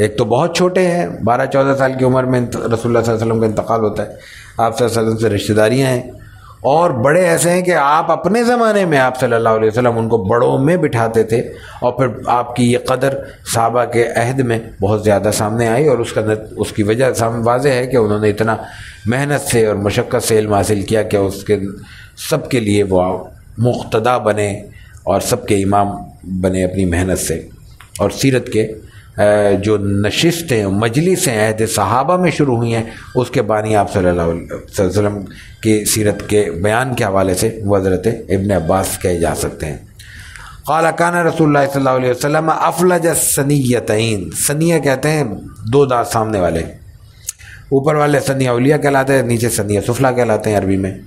एक तो बहुत छोटे हैं, बारह चौदह साल की उम्र में रसोल्ला वसल्लम का इंतकाल होता है। आप से रिश्तेदारियाँ हैं। और बड़े ऐसे हैं कि आप अपने ज़माने में आप सल्लल्लाहु अलैहि वसल्लम उनको बड़ों में बिठाते थे और फिर आपकी ये कदर साहबा के अहद में बहुत ज़्यादा सामने आई और उसका उसकी वजह सामने वाज है कि उन्होंने इतना मेहनत से और मशक्क़त से इल्म हासिल किया कि उसके सब के लिए वो मुख्तदा बने और सबके इमाम बने अपनी मेहनत से और सीरत के जो नशस्तें मजलिसें अहद सहाबा में शुरू हुई हैं, उसके बानी आप सल्लल्लाहु वसल्लम की सीरत के बयान के हवाले से वजरत इबन अब्बास कहे जा सकते हैं। कान रसूल वसल्लम अफलज सनीयतन। सनिया कहते हैं दो दांत सामने वाले। ऊपर वाले सनिया उलिया कहलाते हैं, नीचे सनिया सुफला कहलाते हैं अरबी में।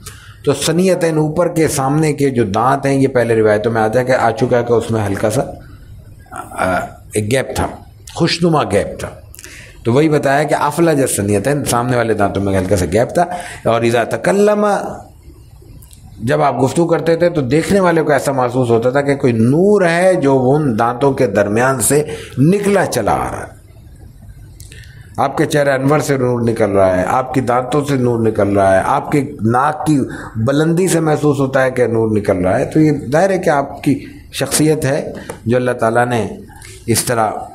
तो सनीयतन ऊपर के सामने के जो दांत हैं, ये पहले रिवायतों में आता है कि आ चुका है कि उसमें हल्का सा एक गैप था। खुशनुमा गैप था। तो वही बताया कि अफला जसनीत है, सामने वाले दांतों में हल्का सा गैप था और इज़ा तकल्लमा, जब आप गुफ्तु करते थे तो देखने वाले को ऐसा महसूस होता था कि कोई नूर है जो उन दांतों के दरमियान से निकला चला आ रहा है। आपके चेहरे अनवर से नूर निकल रहा है, आपकी दांतों से नूर निकल रहा है, आपके नाक की बुलंदी से महसूस होता है कि नूर निकल रहा है। तो ये ज़ाहिर है कि आपकी शख्सियत है जो अल्लाह ताला ने इस तरह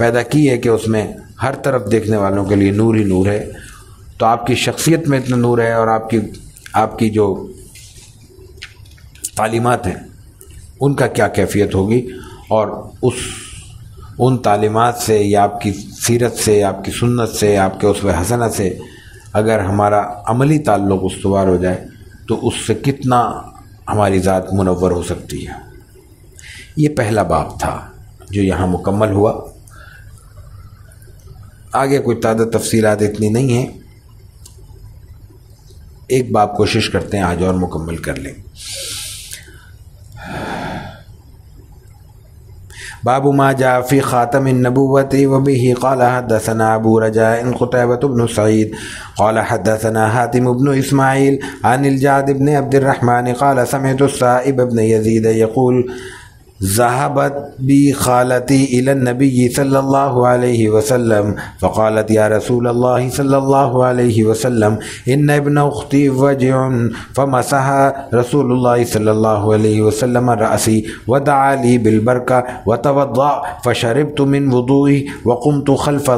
पैदा की है कि उसमें हर तरफ़ देखने वालों के लिए नूर ही नूर है। तो आपकी शख्सियत में इतना नूर है और आपकी आपकी जो तालीमत हैं, उनका क्या कैफियत होगी? और उस, उन तालीमत से या आपकी सीरत से, आपकी सुन्नत से, आपके उस हसना से अगर हमारा अमली ताल्लुक उसवार हो जाए तो उससे कितना हमारी ज़ात मुनवर हो सकती है? ये पहला बाप था जो यहाँ मुकम्मल हुआ। आगे कोई ताज़ा तफसीलात इतनी नहीं है। एक बाप कोशिश करते हैं, आज और मुकम्मल कर लें। बाबू मा जाफ़ी ख़ातम नबूवत वबी क़ाल हदसना अबू रजा इन क़ुतैबत बन सईद। क़ाल हदसना हातिम बन इसमाइल। अनिल जाद इबन अब्दुलरहमान क़ाल समेत साइब इबन यजीद। यकूल ज़हाबत बी खालती इलनबी सल्लल्लाहु अलैहि वसल्लम फ़क़ालत या रसूल अल्लाह सल्लल्लाहु अलैहि वसल्लम इन इब्न उख्ती वजउन फमसह रसूलुल्लाह सल्लल्लाहु अलैहि वसल्लम रअसी वदअली बिलबरका वतवद्दा फशरबतु मिन वुदूई वक़ुमतु खल्फ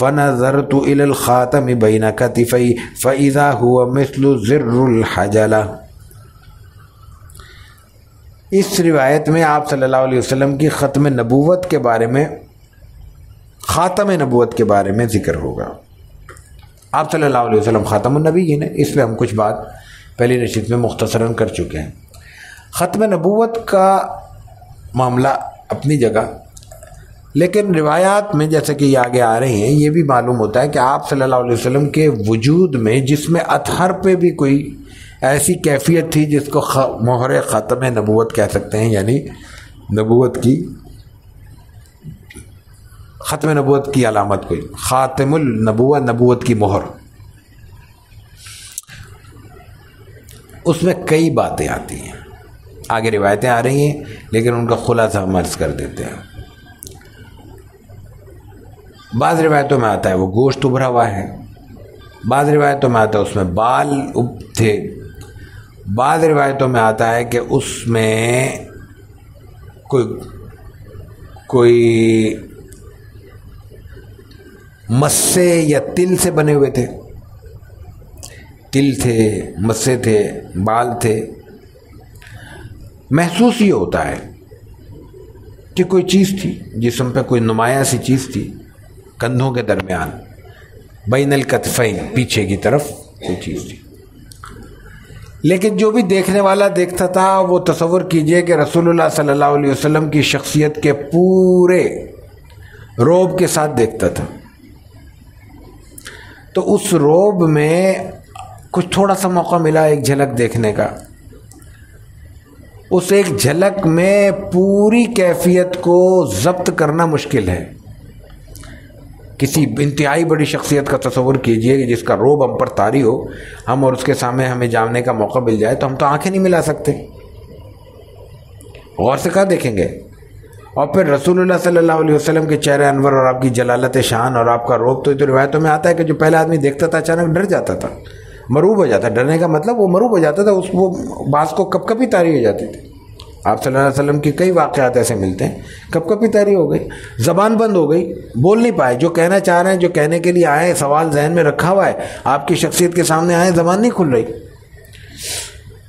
फनज़रतु इलल ख़ातम बैन कतिफ़ई फ़इज़ा हुवा मिस्लु ज़िर्रुल हजला इस रिवायत में आप सल्लल्लाहु अलैहि वसल्लम की ख़त्म नबूवत के बारे में, ख़ातम नबूवत के बारे में ज़िक्र होगा। आप सल्लल्लाहु अलैहि वसल्लम ख़ातम नबी है इस पर हम कुछ बात पहली नशीत में मुख्तसरा कर चुके हैं। ख़त्म नबूवत का मामला अपनी जगह, लेकिन रिवायात में जैसे कि ये आगे आ रही हैं, ये भी मालूम होता है कि आप सल्लल्लाहु अलैहि वसल्लम के वजूद में, जिसमें अतहर पे भी कोई ऐसी कैफियत थी जिसको मोहर ख़त्म नबूत कह सकते हैं, यानी नबूत की, ख़त्म नबूत की अलामत कोई, ख़ातमुल नबूत नबूत की मोहर। उसमें कई बातें आती हैं। आगे रिवायतें आ रही हैं, लेकिन उनका खुलासा मर्ज कर देते हैं। बाज़ रिवायतों में आता है, वो गोश्त उभरा हुआ है। बाज़ रिवायतों में आता है, उसमें बाल उब थे बाज़ रिवायतों में आता है कि उसमें कोई कोई मस्से या तिल से बने हुए थे। तिल थे, मस्से थे, बाल थे। महसूस ये होता है कि कोई चीज़ थी जिसम पे कोई नुमाया सी चीज़ थी, कंधों के दरमियान, बैनल कतफ़ैन पीछे की तरफ़ कोई चीज़ थी। लेकिन जो भी देखने वाला देखता था, वो तस्वुर कीजिए कि रसूलुल्लाह सल्लल्लाहु अलैहि वसल्लम की शख्सियत के पूरे रोब के साथ देखता था। तो उस रोब में कुछ थोड़ा सा मौका मिला एक झलक देखने का। उस एक झलक में पूरी कैफियत को जब्त करना मुश्किल है। किसी इंतहाई बड़ी शख्सियत का तस्वुर कीजिए कि जिसका रोब हम पर तारी हो हम और उसके सामने हमें जानने का मौका मिल जाए तो हम तो आँखें नहीं मिला सकते। गौर से कहा देखेंगे? और फिर रसूलुल्लाह सल्लल्लाहु अलैहि वसल्लम के चेहरे अनवर और आपकी जलालत शान और आपका रोब तो, तो रिवायतों में आता है कि जो पहला आदमी देखता था अचानक डर जाता था मरूब हो जाता। डरने का मतलब वो मरूब हो जाता था उस वो बास को कब कभी तारी हो जाती थी। आप सल्लल्लाहु अलैहि वसल्लम के कई वाक़ात ऐसे मिलते हैं। कब कभी तारी हो गई, ज़बान बंद हो गई, बोल नहीं पाए। जो कहना चाह रहे हैं, जो कहने के लिए आए सवाल जहन में रखा हुआ है, आपकी शख्सियत के सामने आए, ज़बान नहीं खुल रही।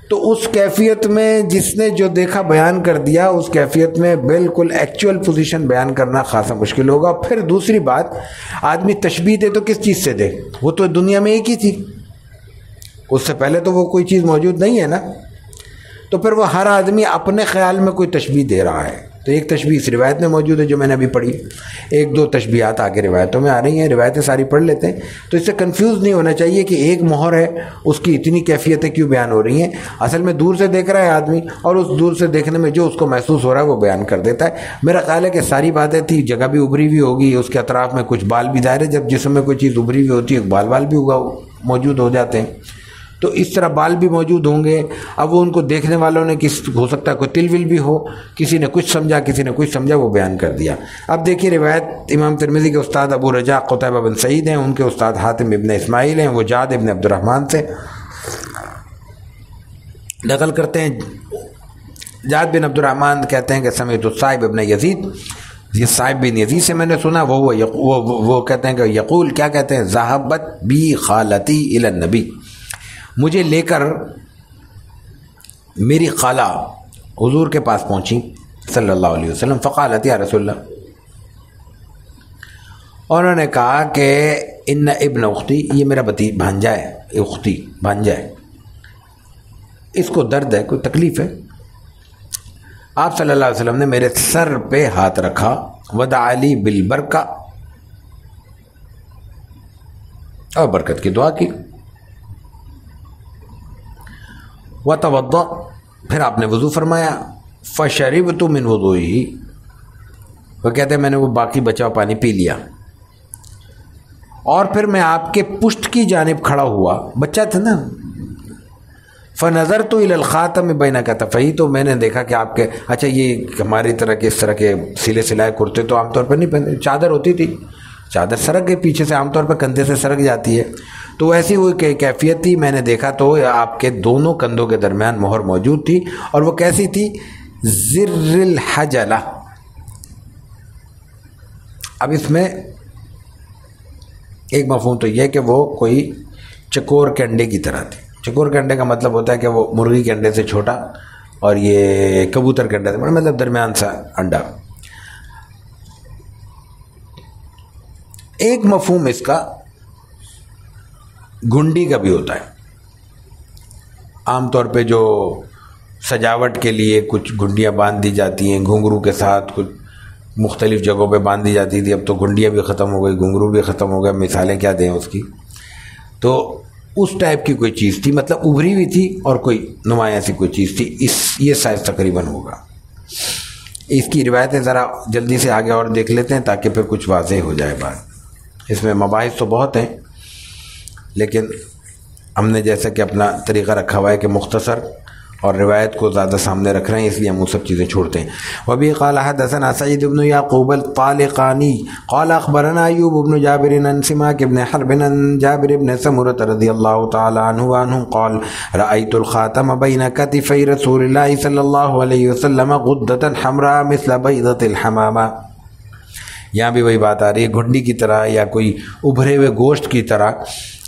तो उस कैफियत में जिसने जो देखा, बयान कर दिया, उस कैफियत में बिल्कुल एक्चुअल पोजीशन बयान करना खासा मुश्किल होगा। फिर दूसरी बात, आदमी तशबी दे तो किस चीज़ से दे? वो तो दुनिया में एक ही थी। उससे पहले तो वो कोई चीज़ मौजूद नहीं है ना। तो फिर वो हर आदमी अपने ख्याल में कोई तशबी दे रहा है। तो एक तशबी इस रिवायत में मौजूद है, जो मैंने अभी पढ़ी। एक दो तशबीहात आगे रिवायतों में आ रही हैं, रिवायतें सारी पढ़ लेते हैं। तो इससे कंफ्यूज नहीं होना चाहिए कि एक मोहर है, उसकी इतनी कैफियतें क्यों बयान हो रही हैं। असल में दूर से देख रहा है आदमी, और उस दूर से देखने में जो उसको महसूस हो रहा है, वो बयान कर देता है। मेरा ख्याल है कि सारी बातें थी, जगह भी उभरी हुई होगी, उसके अतराफ में कुछ बाल भी दायरे जब जिसमें कोई चीज़ उभरी हुई होती है बाल बाल भी उगा मौजूद हो जाते हैं। तो इस तरह बाल भी मौजूद होंगे। अब वो उनको देखने वालों ने किस हो सकता है कोई तिल विल भी हो किसी ने कुछ समझा किसी ने कुछ समझा वो बयान कर दिया। अब देखिए रिवायत इमाम तिरमिज़ी के उस्ताद अबू रजा कुतैबा बिन सईद हैं उनके उस्ताद हातिम इबन इसमाइल हैं वो जाद इबन अब्दुलरहमान से। नकल करते हैं। जाद बिन अब्दुलरहमान कहते हैं कि समय तो साहिब इबन यजीद। ये साहिब बिन यजीद से मैंने सुना वो वो वो, वो कहते हैं कि यकूल क्या कहते हैं? जहाबत बी खालती इलन नबी। मुझे लेकर मेरी खाला हुजूर के पास पहुँची, सल्लल्लाहु अलैहि वसल्लम। फ़कालत, या रसोल्ला उन्होंने कहा कि इन इब्न उख्ती, ये मेरा बती भांजा है उख्ती, भांजा है। इसको दर्द है, कोई तकलीफ़ है? आप सल्लल्लाहु अलैहि वसल्लम ने मेरे सर पे हाथ रखा, वदा अली बिलबर का और बरकत की दुआ की। व तवद फिर आपने वज़ू फरमाया फ़शरीब तो मिन वज़ू ही वह कहते हैं, मैंने वो बाकी बचा पानी पी लिया। और फिर मैं आपके पुष्ट की जानब खड़ा हुआ। बच्चा था ना? फ नज़र तो इलखातम बैना का तफ़ी तो मैंने देखा कि आपके अच्छा ये हमारी तरह के, इस तरह के सिले सिलाए कुर्ते तो आमतौर पर नहीं पहनते। चादर होती थी। चादर सरक गई, पीछे से आमतौर पर कंधे से सरक जाती है। तो ऐसी वो कैफियत थी, मैंने देखा तो आपके दोनों कंधों के दरमियान मोहर मौजूद थी। और वो कैसी थी? जिर्रिल हजला। अब इसमें एक मफहूम तो यह कि वो कोई चकोर के अंडे की तरह थी। चकोर के अंडे का मतलब होता है कि वो मुर्गी के अंडे से छोटा और ये कबूतर के अंडे से मतलब दरमियान सा अंडा। एक मफहूम इसका घुंडी का भी होता है। आमतौर पे जो सजावट के लिए कुछ घुंडियाँ बाँध दी जाती हैं, घुंघरू के साथ कुछ मुख्तलिफ़ जगहों पे बाँध दी जाती थी, अब तो घुंडियाँ भी ख़त्म हो गई, घुंघरू भी ख़त्म हो गए, मिसालें क्या दें उसकी? तो उस टाइप की कोई चीज़ थी मतलब उभरी हुई थी और कोई नुमाया सी कोई चीज़ थी, इस, ये साइज़ तकरीबन होगा। इसकी रिवायतें ज़रा जल्दी से आगे और देख लेते हैं ताकि फिर कुछ वाजे हो जाए बात। इसमें मबाहिस तो बहुत हैं लेकिन हमने जैसा कि अपना तरीक़ा रखा हुआ है कि मुख्तसर और रिवायत को ज़्यादा सामने रख रहे हैं, इसलिए हम वो सब चीज़ें छोड़ते हैं। वबी काला हदसन सईद इबन याकूब तालिकानी काला अखबरना अयूब इबन जाबिर सिमाक इबन हरबिन जाबिर इबन समरत रदी अल्लाह तआला क़ाल, रअयतुल ख़ातम बैन कतिफ़ै रसूलिल्लाह सल्लल्लाहु अलैहि वसल्लम गुद्दतन हमरा मिस्ल बैदतिल हमामा। यहाँ भी वही बात आ रही है, घुंडी की तरह या कोई उभरे हुए गोश्त की तरह।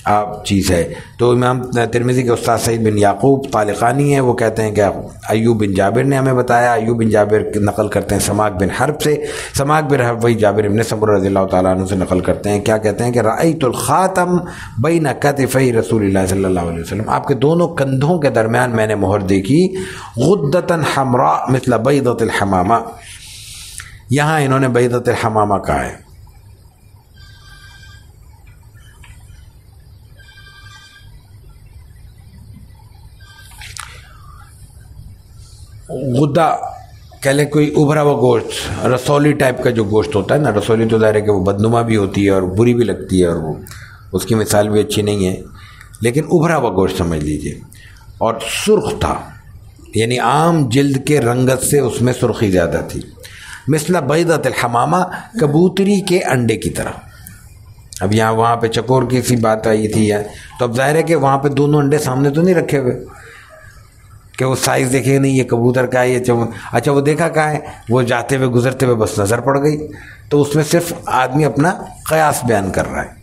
आप चीज़ है। तो इमाम तिरमिज़ी के उस्ताद सईद बिन याकूब तालिकानी है, वो कहते हैं कि अयूब बिन जाबिर ने हमें बताया। अयूब बिन जाबिर नकल करते हैं समाक बिन हर्ब से। समाक बिन हर्ब वही जाबिर इबन समर रज़ी तु से नकल करते हैं। क्या कहते हैं कि रईतुल्ख़ातम बई नकतफ़ी रसूल सल्ला आपके दोनों कंधों के दरमियान मैंने मोहर देखी। गुद्दतन हमरा मिसल बैदतमामा यहाँ इन्होंने बैदत हमामा कहा है। गुद्दा, कह लें कोई उभरा हुआ गोश्त, रसौली टाइप का जो गोश्त होता है ना, रसौली तो दायरे कि वो बदनुमा भी होती है और बुरी भी लगती है और वो, उसकी मिसाल भी अच्छी नहीं है, लेकिन उभरा हुआ गोश्त समझ लीजिए। और सुर्ख था यानी आम जल्द के रंगत से उसमें सुर्खी ज़्यादा थी। मिसला बैदत हमामा, कबूतरी के अंडे की तरह। अब यहाँ वहाँ पे चकोर की सी बात आई थी, या तो अब ज़ाहिर है कि वहाँ पे दोनों अंडे सामने तो नहीं रखे हुए। कि वो साइज़ देखे नहीं, ये कबूतर का है, ये चम अच्छा वो देखा कहाँ है? वो जाते हुए, गुजरते हुए बस नज़र पड़ गई। तो उसमें सिर्फ़ आदमी अपना कयास बयान कर रहा है।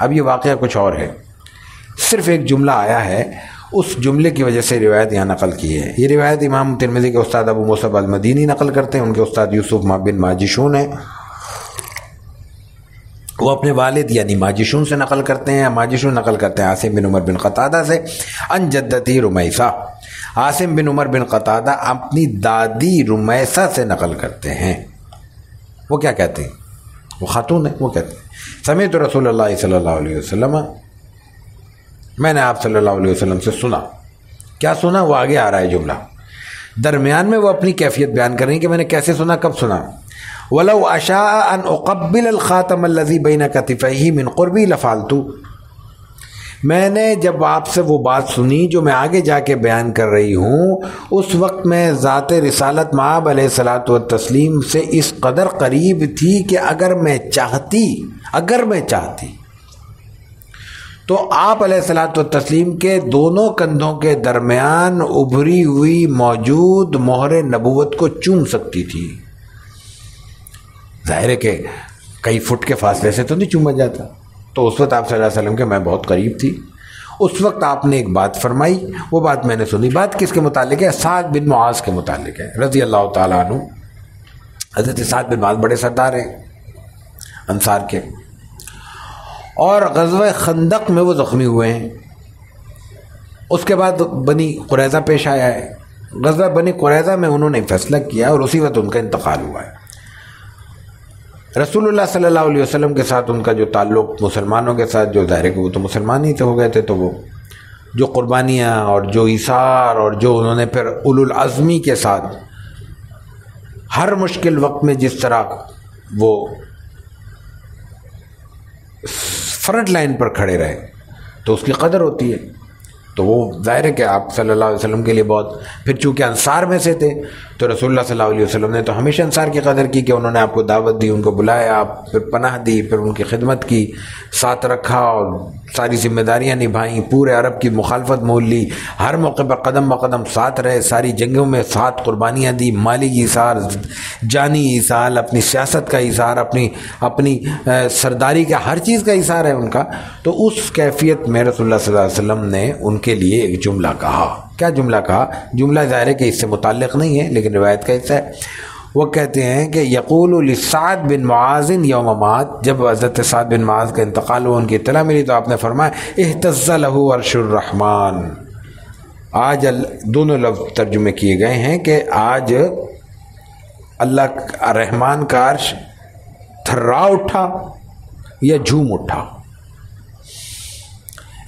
अब ये वाक़ कुछ और है सिर्फ़ एक जुमला आया है उस जुमले की वजह से रिवायत यहाँ नकल की है। ये रिवायत इमाम तिरमिज़ी के उस्ताद अबू मुसब अलमदीनी नकल करते हैं। उनके उस्ताद यूसुफ बिन माजिशून है। वो अपने वालिद यानी माजिशून से नकल करते हैं। माजिशून नकल करते हैं आसिम बिन उमर बिन कतादा से। अन जद्दती रुमैसा। आसिम बिन उमर बिन कतादा अपनी दादी रुमैसा से नकल करते हैं। वो क्या कहते हैं? वो खातून है, वो कहते हैं। समेत रसूल सल्लल्लाहु अलैहि वसल्लम मैंने आप सल्लल्लाहु अलैहि वसल्लम से सुना। क्या सुना? वो आगे आ रहा है जुमला। दरमियान में वो अपनी कैफियत बयान कर रही कि मैंने कैसे सुना, कब सुना? वलो अशा अन उकबिल ख़ातम लजी बैन कतिफ़ी मिन क़ुरबी लफालतू। मैंने जब आपसे वो बात सुनी जो मैं आगे जाके बयान कर रही हूँ, उस वक्त मैं ज़ात रिसालत माब सलात व तस्लीम से इस कदर करीब थी कि अगर मैं चाहती, अगर मैं चाहती तो आप सलात तस्लीम के दोनों कंधों के दरमियान उभरी हुई मौजूद मोहर नबूवत को चूम सकती थी। ज़ाहिर है कि कई फुट के फासले से तो नहीं चूमा जाता। तो उस वक्त आप वसल्लम के मैं बहुत करीब थी। उस वक्त आपने एक बात फरमाई, वो बात मैंने सुनी। बात किसके मुतालिक है? साद बिन मुआज के मुतालिक है रज़ी अल्लाह तु हज़रत साद बिन मुआज बड़े सरदार हैं, अंसार के। और गजब खंदक में वो ज़ख्मी हुए हैं। उसके बाद बनी कुरैज़ा पेश आया है। गजब बनी कुरैज़ा में उन्होंने फैसला किया और उसी वक्त उनका इंतकाल हुआ है। रसूलुल्लाह सल्लल्लाहु अलैहि के साथ उनका जो ताल्लुक़ मुसलमानों के साथ जो ज़ाहिर वो तो मुसलमान ही तो हो गए थे तो वो जो कुर्बानियाँ और जो इसार और जो उन्होंने फिर उलुल के साथ हर मुश्किल वक्त में जिस तरह वो फ्रंट लाइन पर खड़े रहे तो उसकी कदर होती है। तो वो ज़ाहिर है कि आप सल्लल्लाहु अलैहि वसल्लम के लिए बहुत, फिर चूँकि अंसार में से थे तो अलैहि वसल्लम ने तो हमेशा अंसार की कदर की कि उन्होंने आपको दावत दी, उनको बुलाया आप फिर पनाह दी, फिर उनकी खिदमत की, साथ रखा और सारी जिम्मेदारियाँ निभाई, पूरे अरब की मुखालफत मोल ली। हर मौके पर कदम ब कदम साथ रहे, सारी जंगों में साथ कुर्बानियाँ दी, माली इसार, जानी इसार, अपनी सियासत का इसार, अपनी अपनी सरदारी का, हर चीज़ का इसार है उनका। तो उस कैफियत में रसोल्ला वसल्लम ने उनके लिए एक जुमला कहा। क्या जुमला कहा? जुमला ज़ाहिर कि इससे मुतल नहीं है, लेकिन रिवायत का हिस्सा है। वो कहते हैं कि यकूल बिन मुआजिन यौम मात जब हज़रत साद बिन माज का इंतकाल हुआ, उनकी इतला मिली तो आपने फरमाया एहतज़लहू अरशुर्रहमान आज दोनों लफ्ज़ तर्जुमे किए गए हैं कि आज अल्लाह रहमान का अर्श थर्रा उठा या झूम उठा।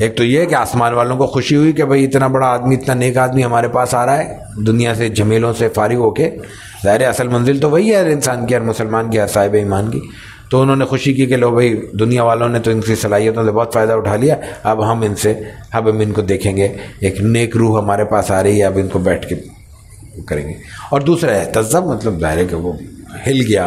एक तो ये कि आसमान वालों को खुशी हुई कि भाई इतना बड़ा आदमी, इतना नेक आदमी हमारे पास आ रहा है। दुनिया से झमेलों से फारिग होके। ज़ाहिर असल मंजिल तो वही है हर इंसान की, हर मुसलमान की, हर साहिब ईमान की। तो उन्होंने खुशी की कि लो भाई, दुनिया वालों ने तो इनकी सलाहियतों से बहुत फ़ायदा उठा लिया। अब हम इनसे, अब हम इनको देखेंगे। एक नेक रूह हमारे पास आ रही है, अब इनको बैठ के करेंगे। और दूसरा है तजब मतलब ज़ाहिर है कि वो हिल गया,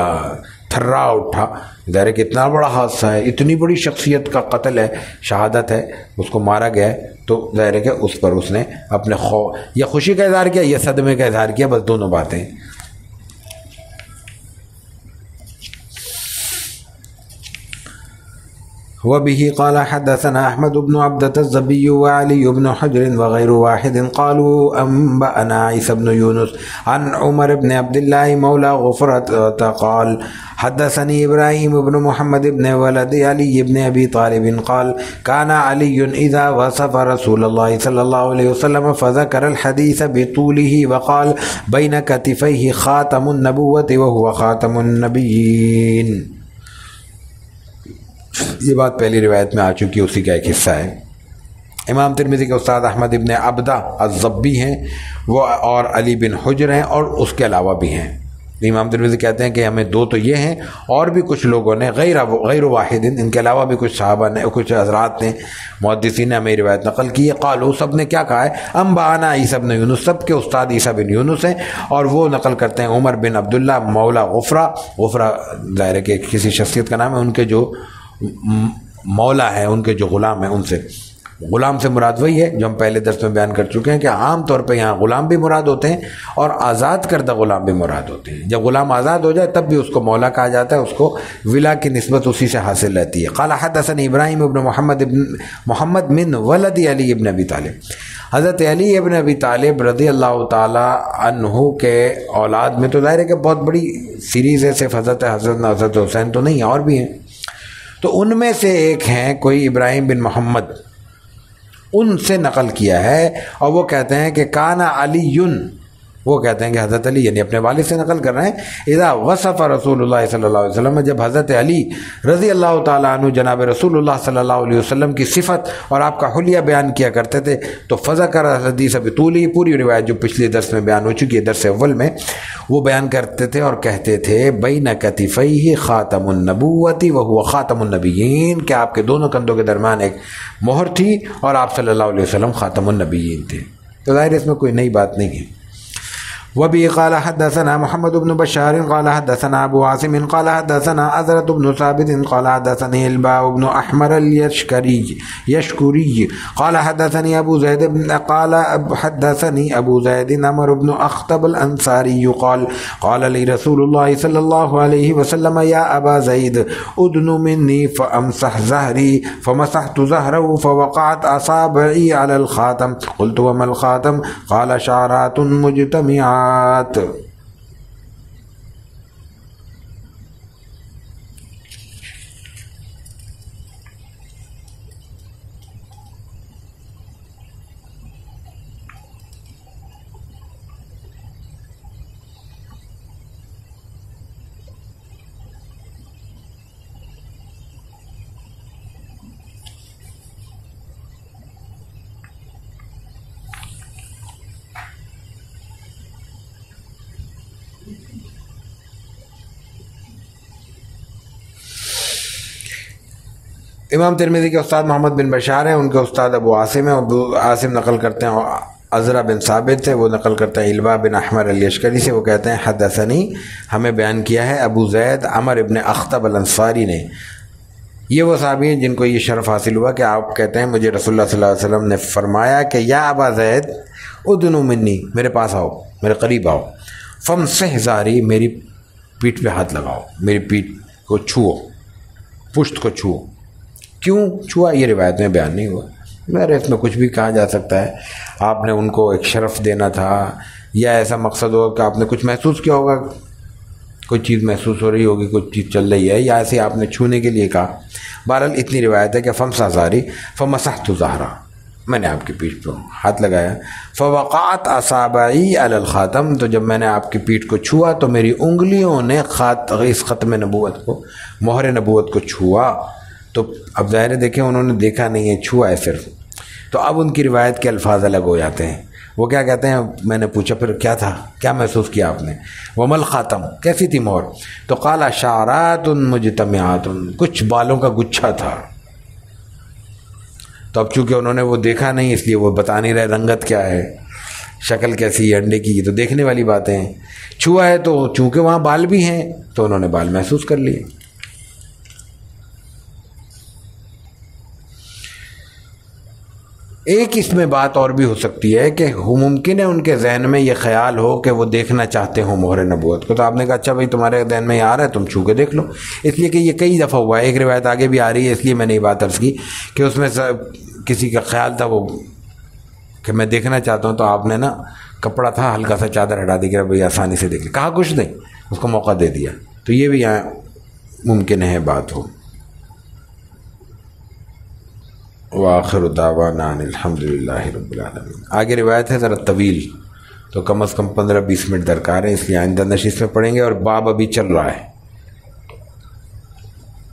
थर्रा उठा। ज़ाहिर कितना बड़ा हादसा है, इतनी बड़ी शख्सियत का कत्ल है, शहादत है, उसको मारा गया है तो ज़ाहिर है कि उस पर उसने अपने खौ, या खुशी का इजहार किया, या सदमे का इजहार किया, बस दोनों बातें। वबिही क़ाल हदसना अहमद बन अब्दतज़बी वली बन हजर वग़ैर वाहिद क़ालू अम्बअना ईसबन यूनुस अन उमर बन अब्दुल्ला मौला गफ़रत क़ाल हदसनी इब्राहिम इबन मोहम्मद इबन वलद अली इबन अबी तालिब क़ाल काना अली इज़ा वसफ़ रसूल सल्लल्लाहु अलैहि वसल्लम फ़ज़कर अलहदीस बितूलिही वक़ाल बैन कतिफ़ैहि ख़ातमुन नबुव्वत व हुवा ख़ातमुन नबीयीन ये बात पहली रिवायत में आ चुकी उसी का एक हिस्सा है। इमाम तिरमिज़ी के उस्ताद अहमद इबन अबदा अजब्बी हैं, वो और अली बिन हजर हैं और उसके अलावा भी हैं। इमाम तिरमिज़ी कहते हैं कि हमें दो तो ये हैं, और भी कुछ लोगों ने, गैर गैर वाहिद इनके अलावा भी कुछ साहबा ने, कुछ हजरात ने मुहदसी ने हमें रिवायत नकल की है। कालू, सबने क्या कहा है? अम्बाना ईसा बिन यूनुस सब के उस्ताद ईसा बिन यूनुस हैं, और वो नकल करते हैं उमर बिन अब्दुल्ला, मौला गफरा गफरा दायरे के किसी शख्सियत का नाम है, उनके जो मौला है, उनके जो ग़ुलाम हैं, उनसे। ग़ुलाम से मुराद वही है, जो हम पहले दर्स में बयान कर चुके हैं कि आम तौर पे यहाँ ग़ुलाम भी मुराद होते हैं और आज़ाद करदा ग़ुलाम भी मुराद होते हैं। जब ग़ुलाम आज़ाद हो जाए, तब भी उसको मौला कहा जाता है, उसको विला की नस्बत उसी से हासिल रहती है। कला हसन इब्राहिम इबन मोहम्मद इबन, मोहम्मद मिन वलद अली इबन अबी तालिब। हज़रत अली इबन अबी तालिब रदी अल्लाह तहु के औलाद में तो ज़ाहिर है कि बहुत बड़ी सीरीज़ है, सिर्फ़ हज़रत हज़रत हज़रत हुसैन तो नहीं, और भी हैं। तो उनमें से एक हैं कोई इब्राहिम बिन मोहम्मद। उनसे नकल किया है और वो कहते हैं कि काना अली युन वो कहते हैं कि हज़रत अली, यानी अपने वालिद से नकल कर रहे हैं। इदा वसफ़ रसूल अलैहि वसल्लम जब हज़रत अली रज़ी अल्लाह तु जनाब रसूल अलैहि वसल्लम की सिफत और आपका हुलिया बयान किया करते थे तो फ़ज़ा कर हदीस अभी तूली पूरी रिवायत जो पिछले दर्स में बयान हो चुकी है, दरस अव्वल में, वो बयान करते थे और कहते थे बई न कतिफ़ई ही ख़ातमनबूती व हुआ ख़ातमनबीन कि आपके दोनों कंधों के दरमियान एक मोहर थी और आप अलैहि वसल्लम ख़ातमनबीन थे। तो ज़ाहिर इसमें कोई नई बात नहीं है। वबी काल हदसना मोहम्मद बन बशार काल हदसना अबू आसिम काल हदसना अजरत बन साबित काल हदसनी बन अहमर यशकरी यशकुरी काल हदसनी अबू जैद काल हदसनी अबू जैद अमर बन अख्तब अंसारी काल काल अली रसूलुल्लाह सल्लल्लाहु अलैहि वसल्लम या अबा जैद उदनु मिन्नी फअमसह ज़हरी फमसहत ज़हरहु फवक़अत असाबई अलल ख़ातम क़ुल्तु वमल ख़ातम काल शारातुन मुजतमिआ बात इमाम तिरमिज़ी के उस्ताद मोहम्मद बिन बशार हैं, उनके उस्ताद अबू आसिम हैं, अबू आसिम नकल करते हैं अज़रा बिन साबित से वो नकल करते हैं इल्बा बिन अहमर अलशकरी से, वो कहते हैं हद हदसनी, हमें बयान किया है, अबू जैद अमर इबन अख्तब अलसारी ने। ये वो साहबी हैं जिनको ये शरफ हासिल हुआ कि आप कहते हैं, मुझे रसोल्ला वसम ने फरमाया कि या अबा जैद, उदनु मिन्नी, मेरे पास आओ, मेरे करीब आओ। फम से जारी, मेरी पीठ पे हाथ लगाओ, मेरी पीठ को छुओ, पुश्त को छुओ। क्यों छुआ? ये रिवायत में बयान नहीं हुआ। मेरे इसमें कुछ भी कहा जा सकता है। आपने उनको एक शरफ देना था, या ऐसा मकसद होगा कि आपने कुछ महसूस किया होगा? कोई चीज़ महसूस हो रही होगी कुछ चीज़ चल रही है, या ऐसे आपने छूने के लिए कहा? बहरहाल, इतनी रिवायत है कि फम साजारी फमसह तो जहरा। मैंने आपकी पीठ पर हाथ लगाया। फ़वाक़ात असाबाई अलख़ातम तो जब मैंने आपकी पीठ को छुआ तो मेरी उंगलियों ने ख़ात, इस ख़त्म नबूत को, मोहर नबूत को छुआ। तो अब ज़ाहिर देखें, उन्होंने देखा नहीं है, छुआ है सिर्फ़ तो अब उनकी रिवायत के अल्फाज अलग हो जाते हैं। वो क्या कहते हैं? मैंने पूछा, फिर क्या था? क्या महसूस किया आपने? वमल ख़ातम, कैसी थी मोहर? तो काला शारात उन मुजतमियात कुछ बालों का गुच्छा था। तो अब चूँकि उन्होंने वो देखा नहीं, इसलिए वो बता नहीं रहे, रंगत क्या है, शक्ल कैसी है, अंडे की तो देखने वाली बातें हैं। छुआ है तो चूँकि वहाँ बाल भी हैं तो उन्होंने बाल महसूस कर लिए। एक इसमें बात और भी हो सकती है कि मुमकिन है उनके जहन में ये ख्याल हो कि वो देखना चाहते हो मोहर नबूत को। तो आपने कहा अच्छा भाई, तुम्हारे जहन में आ रहा है, तुम छू के देख लो। इसलिए कि ये कई दफ़ा हुआ है। एक रिवायत आगे भी आ रही है, इसलिए मैंने ये बात अर्ज़ की कि उसमें किसी का ख्याल था वो कि मैं देखना चाहता हूँ तो आपने ना कपड़ा था, हल्का सा चादर हटा दी कि भाई आसानी से देख कहा कुछ नहीं, उसको मौका दे दिया। तो ये भी यहाँ मुमकिन है बात हो। वाखिर दावानल्हमदिल्ला आगे रिवायत है, ज़रा तवील। तो कम अज़ कम पंद्रह बीस मिनट दरकार है, इसलिए आइंदा नशीस में पढ़ेंगे और बाब अभी चल रहा है।